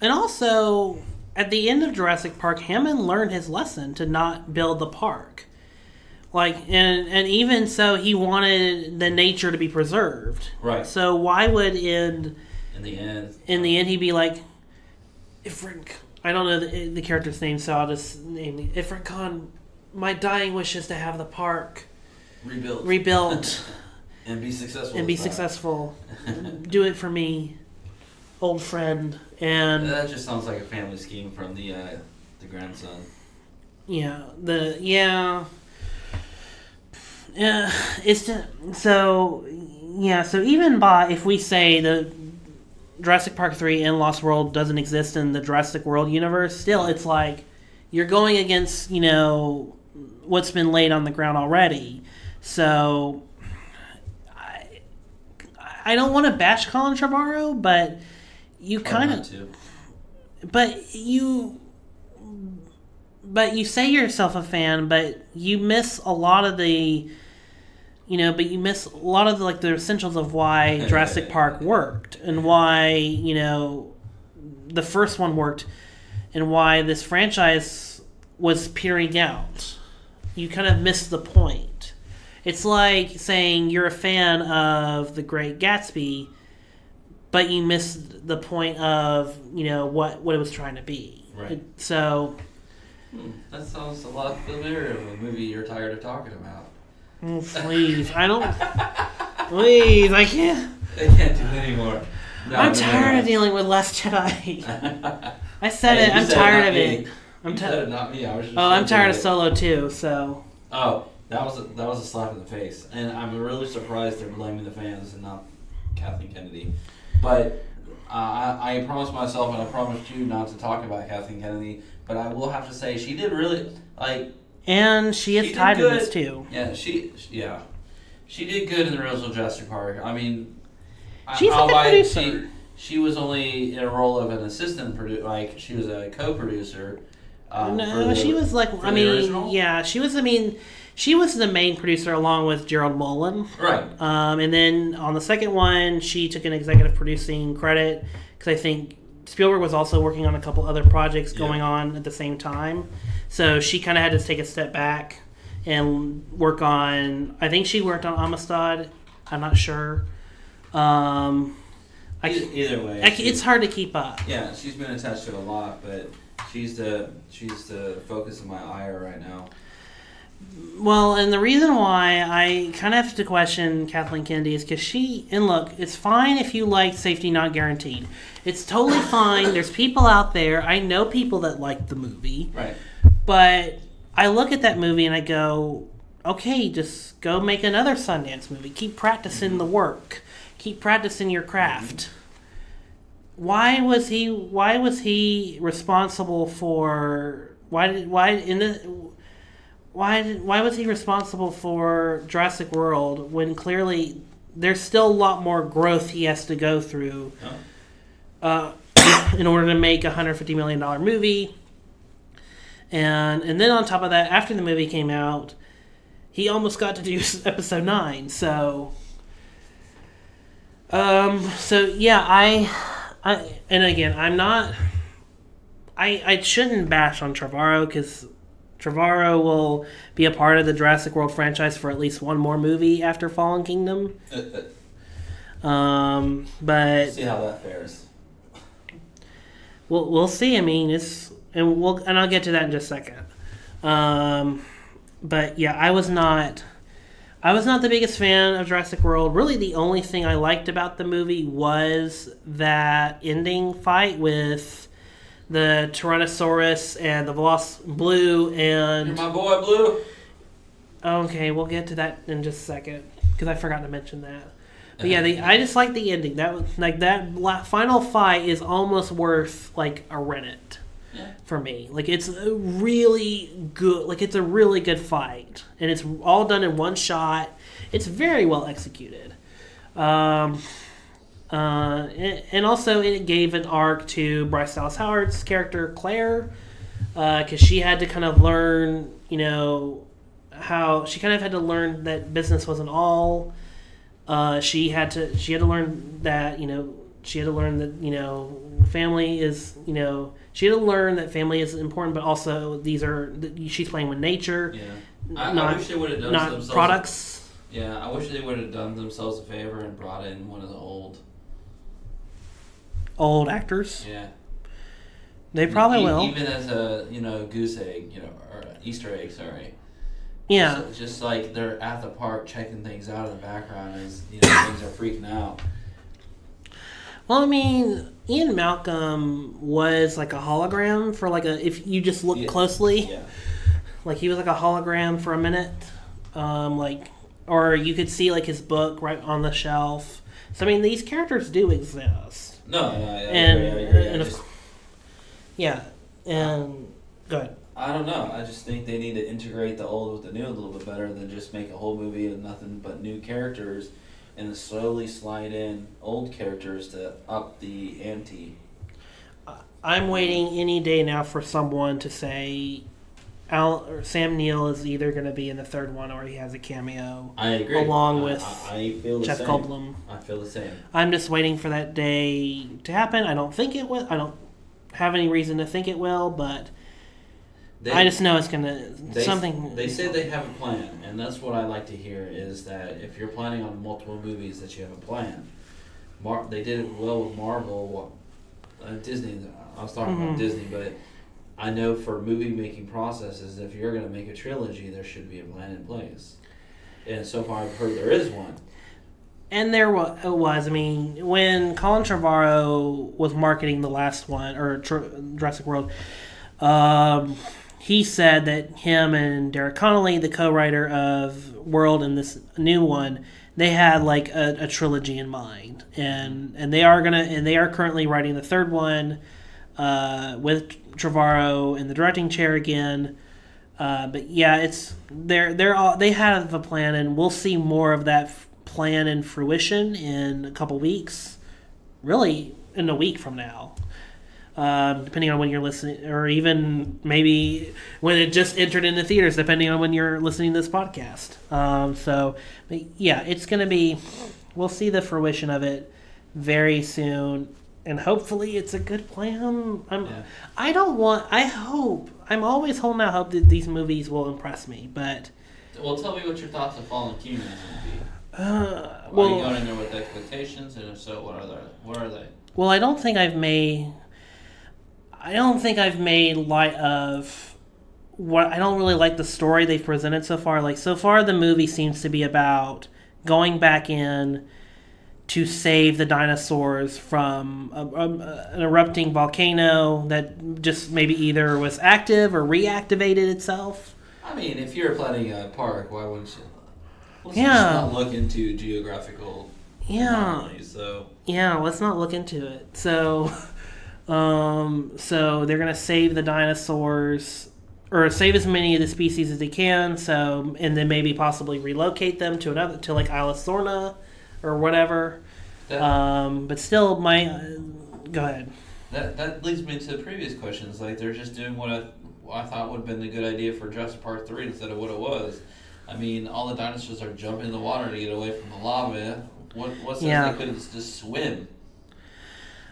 and also at the end of Jurassic Park Hammond learned his lesson to not build the park like and and even so he wanted the nature to be preserved Right. so why would in In the end, in the end he'd be like Ifrit I don't know the, the character's name so I'll just name it Ifrit Khan my dying wish is to have the park rebuilt rebuilt and be successful. and be successful do it for me old friend and That just sounds like a family scheme from the uh, the grandson. Yeah, the yeah, yeah. It's just so yeah. So even by if we say the Jurassic Park three and Lost World doesn't exist in the Jurassic World universe, still it's like you're going against you know what's been laid on the ground already. So I I don't want to bash Colin Trevorrow, but you kind of but you but you say yourself a fan but you miss a lot of the you know but you miss a lot of the, like the essentials of why Jurassic Park worked and why you know the first one worked and why this franchise was peering out you kind of miss the point it's like saying you're a fan of the great gatsby but you miss the point of you know what what it was trying to be. Right. So Hmm, that sounds a lot familiar of a movie you're tired of talking about. Oh, please, I don't. Please, I can't. I can't do it anymore. No, I'm tired of dealing with Last Jedi. I said Hey, it. I'm said tired not of me. it. I'm You ti- said it, not me. I was just Oh, I'm tired of it. Solo too. So Oh, that was a, that was a slap in the face, and I'm really surprised they're blaming the fans and not Kathleen Kennedy. But uh, I, I promised myself and I promised you not to talk about Kathleen Kennedy. But I will have to say she did really like and she is She tied to this too. yeah she yeah She did good in the original Jurassic Park. I mean, She's a I'll good producer. She, she was only in a role of an assistant producer, like she was a co-producer. Um, no, the- she was like I mean, yeah, she was. I mean, she was the main producer along with Gerald Molen. right. Um, and then on the second one, she took an executive producing credit because I think Spielberg was also working on a couple other projects going Yeah. on at the same time. So she kind of had to take a step back and work on. I think she worked on Amistad. I'm not sure. Um, I, Either way, I, she- it's hard to keep up. Yeah, she's been attached to a lot, but she's the she's the focus of my ire right now. Well, and the reason why I kind of have to question Kathleen Kennedy is because she, and look, it's fine if you like safety not guaranteed. It's totally fine. There's people out there. I know people that like the movie, Right. But I look at that movie and I go, okay, just go make another Sundance movie. Keep practicing the work. Keep practicing your craft. Why was he? Why was he responsible for? Why did? Why in the? Why did, why was he responsible for Jurassic World when clearly there's still a lot more growth he has to go through uh, in order to make a hundred fifty million dollar movie? And and then on top of that, after the movie came out, he almost got to do episode nine. So, um, so yeah, I, I, and again, I'm not. I I shouldn't bash on Trevorrow because Trevorrow will be a part of the Jurassic World franchise for at least one more movie after Fallen Kingdom. Uh, uh, Um, but see how that fares. we'll we'll see. I mean, it's and we'll and I'll get to that in just a second. Um, but yeah, I was not. I was not the biggest fan of Jurassic World. Really, the only thing I liked about the movie was that ending fight with the Tyrannosaurus and the Veloc Blue You're and my boy, Blue. Okay, we'll get to that in just a second because I forgot to mention that. But yeah, the, I just like the ending. That was like that final fight is almost worth like a Reddit Yeah. for me. Like it's a really good. Like it's a really good fight, and it's all done in one shot. It's very well executed. Um, uh, and, and also it gave an arc to Bryce Dallas Howard's character Claire, because she had to kind of learn, you know, how she kind of had to learn that business wasn't all. Uh, she had to she had to learn that you know she had to learn that you know family is you know she had to learn that family is important, but also these are she's playing with nature, Yeah. I, I wish they would have done not themselves. products. Yeah, I wish they would have done themselves a favor and brought in one of the old. Old actors, Yeah. they probably E- will. Even as a you know goose egg, you know, or Easter egg. Sorry. yeah, Just, just like they're at the park checking things out in the background as you know things are freaking out. Well, I mean, Ian Malcolm was like a hologram for like a. If you just look Yeah. closely, Yeah. like he was like a hologram for a minute, um, like, or you could see like his book right on the shelf. So I mean, these characters do exist, No, no, I and agree, I agree. And just- yeah, and good. I don't know. I just think they need to integrate the old with the new a little bit better than just make a whole movie of nothing but new characters and then slowly slide in old characters to up the ante. I'm waiting any day now for someone to say. Al, or Sam Neill is either going to be in the third one or he has a cameo. I agree. Along with I, I Jeff same. Goldblum. I feel the same. I'm just waiting for that day to happen. I don't think it will. I don't have any reason to think it will, but They, I just know it's gonna they, something. They say they have a plan, and that's what I like to hear. Is that if you're planning on multiple movies, that you have a plan. Mar- they did it well with Marvel, uh, Disney. I was talking Mhm. about Disney, but I know for movie making processes, if you're going to make a trilogy, there should be a plan in place. And so far, I've heard there is one. and there it was. I mean, when Colin Trevorrow was marketing the last one or Tr- Jurassic World, um, he said that him and Derek Connolly, the co-writer of World and this new one, they had like a, a trilogy in mind, and and they are gonna and they are currently writing the third one uh, with Trevorrow in the directing chair again. Uh, but yeah, it's they're they're all they have a plan, and we'll see more of that f- plan in fruition in a couple weeks. Really, in a week from now, um, depending on when you're listening, or even maybe when it just entered into theaters, depending on when you're listening to this podcast. Um, so, but yeah, it's gonna be. We'll see the fruition of it very soon, and hopefully, it's a good plan. I'm, Yeah. I don't want. I hope. I'm always holding out hope that these movies will impress me, but Well, tell me what your thoughts of Fallen Kingdom would be. uh, Are you going in there with expectations, and if so, what are they? What are they? well, I don't think I've made. I don't think I've made light of what I don't really like the story they've presented so far. Like so far, the movie seems to be about going back in to save the dinosaurs from a, a- an erupting volcano that just maybe either was active or reactivated itself. I mean, if you're planning a park, why wouldn't you? Let's Yeah. not look into geographical Yeah, anomalies. So yeah. Let's not look into it. So, um, so they're gonna save the dinosaurs. Or save as many of the species as they can, so and then maybe possibly relocate them to another to like Isla Sorna, or whatever. that, Um, but still, my uh, go ahead. that that leads me to the previous questions. Like they're just doing what I what I thought would have been a good idea for Jurassic Park three instead of what it was. I mean, all the dinosaurs are jumping in the water to get away from the lava. What what says Yeah. they couldn't just swim?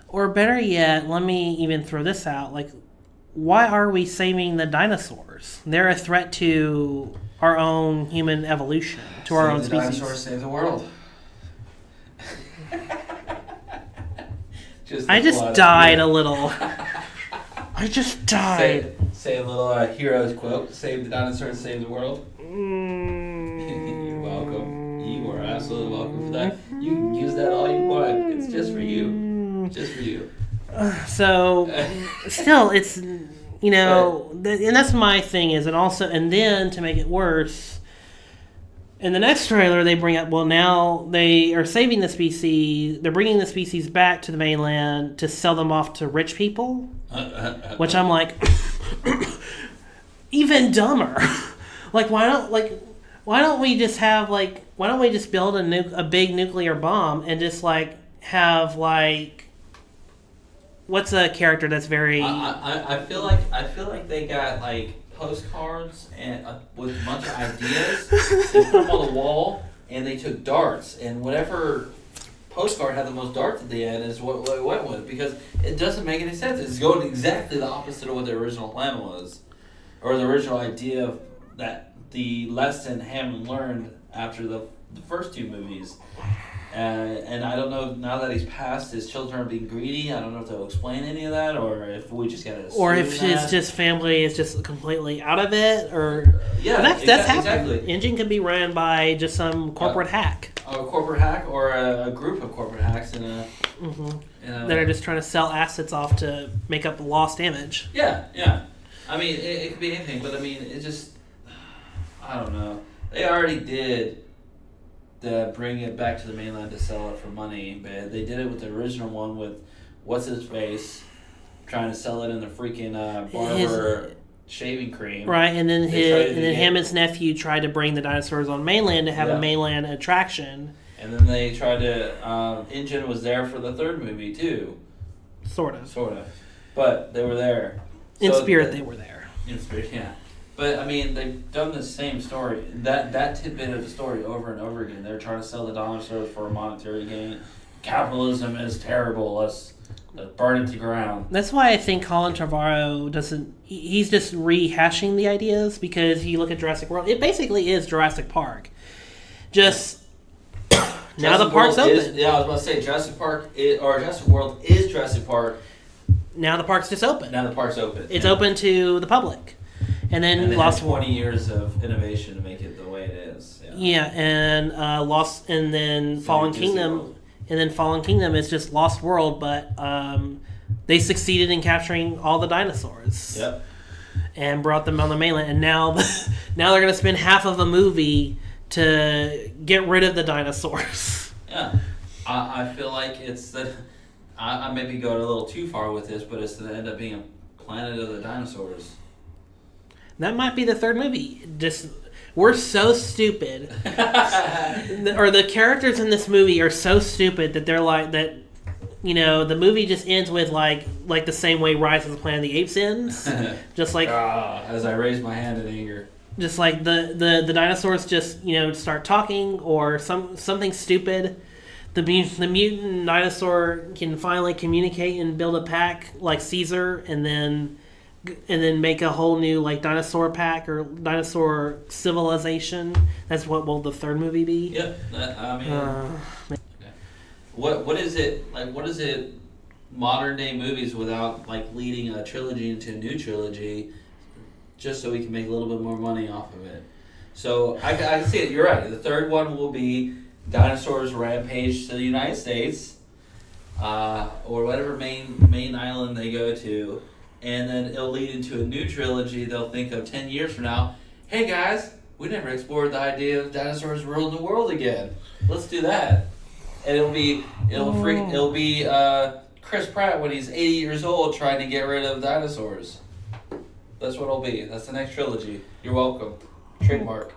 Or better yet, let me even throw this out. Like, why are we saving the dinosaurs? They're a threat to our own human evolution, to our Save own the species. dinosaurs, save the world. just I just died a little. I just died. say a little uh, hero's quote: "Save the dinosaurs, save the world." You're welcome. You are absolutely welcome for that. You can use that all you want. It's just for you. Just for you. So, still, it's you know, th- and that's my thing is, and also, and then to make it worse, in the next trailer they bring up, well, now they are saving the species. They're bringing the species back to the mainland to sell them off to rich people, uh, uh, uh, which I'm like, even dumber. like, why don't like, why don't we just have like, why don't we just build a nu- a big nuclear bomb and just like have like what's a character that's very I, I, I feel like I feel like they got like postcards and uh, with a bunch of ideas. put them on the wall, and they took darts, and whatever postcard had the most darts at the end is what, what it went with because it doesn't make any sense. It's going exactly the opposite of what the original plan was, or the original idea that the lesson Hammond learned after the the first two movies. Uh, and I don't know now that he's passed, his children are being greedy. I don't know if they'll explain any of that, or if we just gotta. or if that. his just family is just completely out of it or yeah, that's that's exa- happened. exactly. InGen can be ran by just some corporate hack A corporate hack or a, a group of corporate hacks in a, hmm in a that are just trying to sell assets off to make up the lost image. Yeah, yeah. I mean, it, it could be anything, but I mean, it just. I don't know. They already did the bring it back to the mainland to sell it for money, but they did it with the original one with what's his face trying to sell it in the freaking uh, barber shaving cream. Right, and then They his and then nephew tried to bring the dinosaurs on mainland to have Yeah. a mainland attraction, And then they tried to. Um, InGen was there for the third movie too, sort of. sort of, but they were there. In So spirit, the- they were there. In spirit, yeah. But I mean, they've done the same story. That that tidbit of the story over and over again. They're trying to sell the dinosaurs for a monetary gain. Capitalism is terrible. Let's, let's burn it to ground. That's why I think Colin Trevorrow doesn't. He's just rehashing the ideas because you look at Jurassic World. It basically is Jurassic Park. Just now the park's World open. Is, yeah, I was about to say Jurassic Park is, or Jurassic World is Jurassic Park. now the park's just open. Now the park's open. It's And- open to the public, and then And Lost twenty years of innovation to make it the way it is. Yeah. Yeah, and uh, Lost, and then Same Fallen Kingdom, World. and then Fallen Kingdom is just Lost World, but um, they succeeded in capturing all the dinosaurs Yep. and brought them on the mainland, and now now they're gonna spend half of a movie to get rid of the dinosaurs. Yeah, I, I feel like it's the. I, I may be going a little too far with this, but it's going to end up being a planet of the dinosaurs. That might be the third movie. Just we're so stupid, or the characters in this movie are so stupid that they're like that. You know, the movie just ends with like like the same way Rise of the Planet of the Apes ends, just like Ah, as I raise my hand in anger. just like the, the the dinosaurs just you know start talking or some something stupid the mu- the mutant dinosaur can finally communicate and build a pack like caesar and then and then make a whole new like dinosaur pack or dinosaur civilization that's what will the third movie be Yep. I mean, uh, what what is it like? What is it? Modern day movies without like leading a trilogy into a new trilogy, just so we can make a little bit more money off of it. So I, I can see it. You're right. The third one will be dinosaurs rampage to the United States, uh, or whatever main main island they go to, and then it'll lead into a new trilogy. They'll think of ten years from now. Hey guys, we never explored the idea of dinosaurs ruling the world again. Let's do that. And it'll be it'll freak it'll be uh, Chris Pratt when he's eighty years old trying to get rid of dinosaurs. That's what it'll be. That's the next trilogy. You're welcome. Trademark.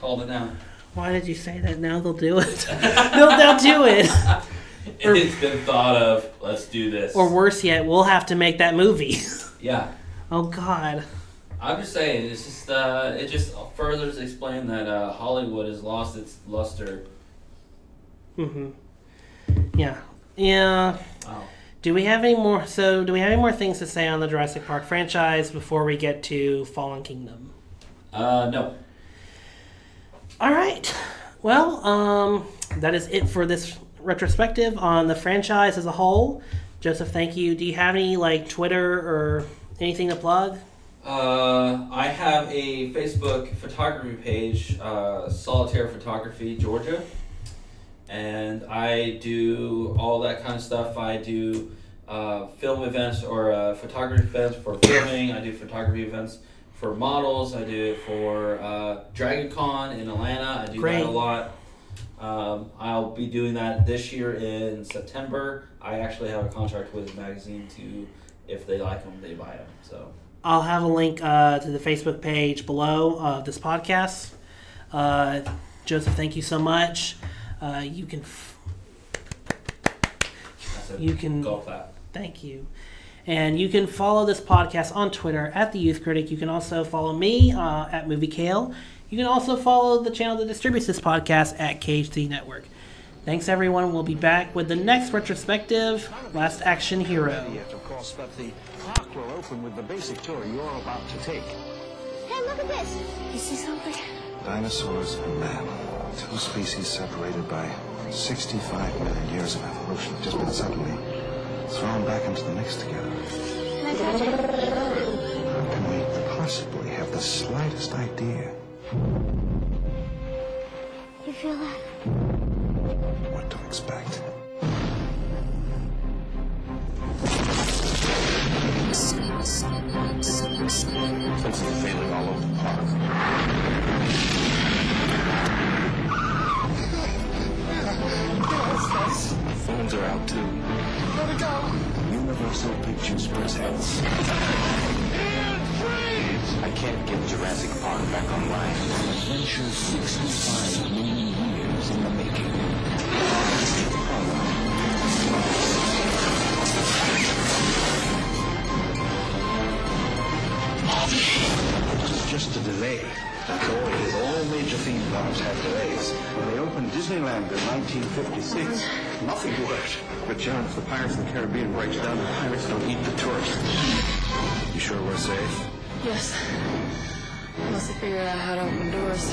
Called it now. why did you say that now they'll do it they'll, they'll do it it's been thought of. Let's do this. or worse yet we'll have to make that movie yeah. oh god I'm just saying. It's just uh, it just furthers explain that uh, Hollywood has lost its luster. Mm-hmm. yeah yeah Wow. Do we have any more? So, do we have any more things to say on the Jurassic Park franchise before we get to Fallen Kingdom? Uh, no. All right. Well, um, that is it for this retrospective on the franchise as a whole. Joseph, thank you. Do you have any like Twitter or anything to plug? Uh, I have a Facebook photography page, uh, Solitary Photography Georgia, and I do all that kind of stuff. I do uh, film events or uh, photography events for filming. I do photography events for models. I do it for uh, Dragon Con in Atlanta. I do Great. that a lot. Um, I'll be doing that this year in September. I actually have a contract with the magazine to, if they like them, they buy them. So. I'll have a link uh, to the Facebook page below uh, this podcast. Uh, Joseph, thank you so much. Uh, you can. F- You can- golf clap. Thank you. And you can follow this podcast on Twitter at the Youth Critic. You can also follow me uh, at Movie Kale. You can also follow the channel that distributes this podcast at KHZ Network. Thanks, everyone. We'll be back with the next retrospective, Last Action Hero. Yet, of course, but the park will open with the basic tour you're about to take. Hey, look at this. You see something? Dinosaurs and man, two species separated by 65 million years of evolution, have just been suddenly thrown back into the mix together. Can I touch it? How can we possibly have the slightest idea You feel that? what to expect? Since it's failing all over the park. Phones are out too. Universal Pictures presents. I can't get Jurassic Park back online. Adventure 65 million years in the making. It's just a delay. That's all it is. All major theme parks have delays. When they opened Disneyland in 1956, nothing worked. But John, if the Pirates of the Caribbean breaks down, the pirates don't eat the tourists. You sure we're safe? Yes. Unless they figured out how to open doors.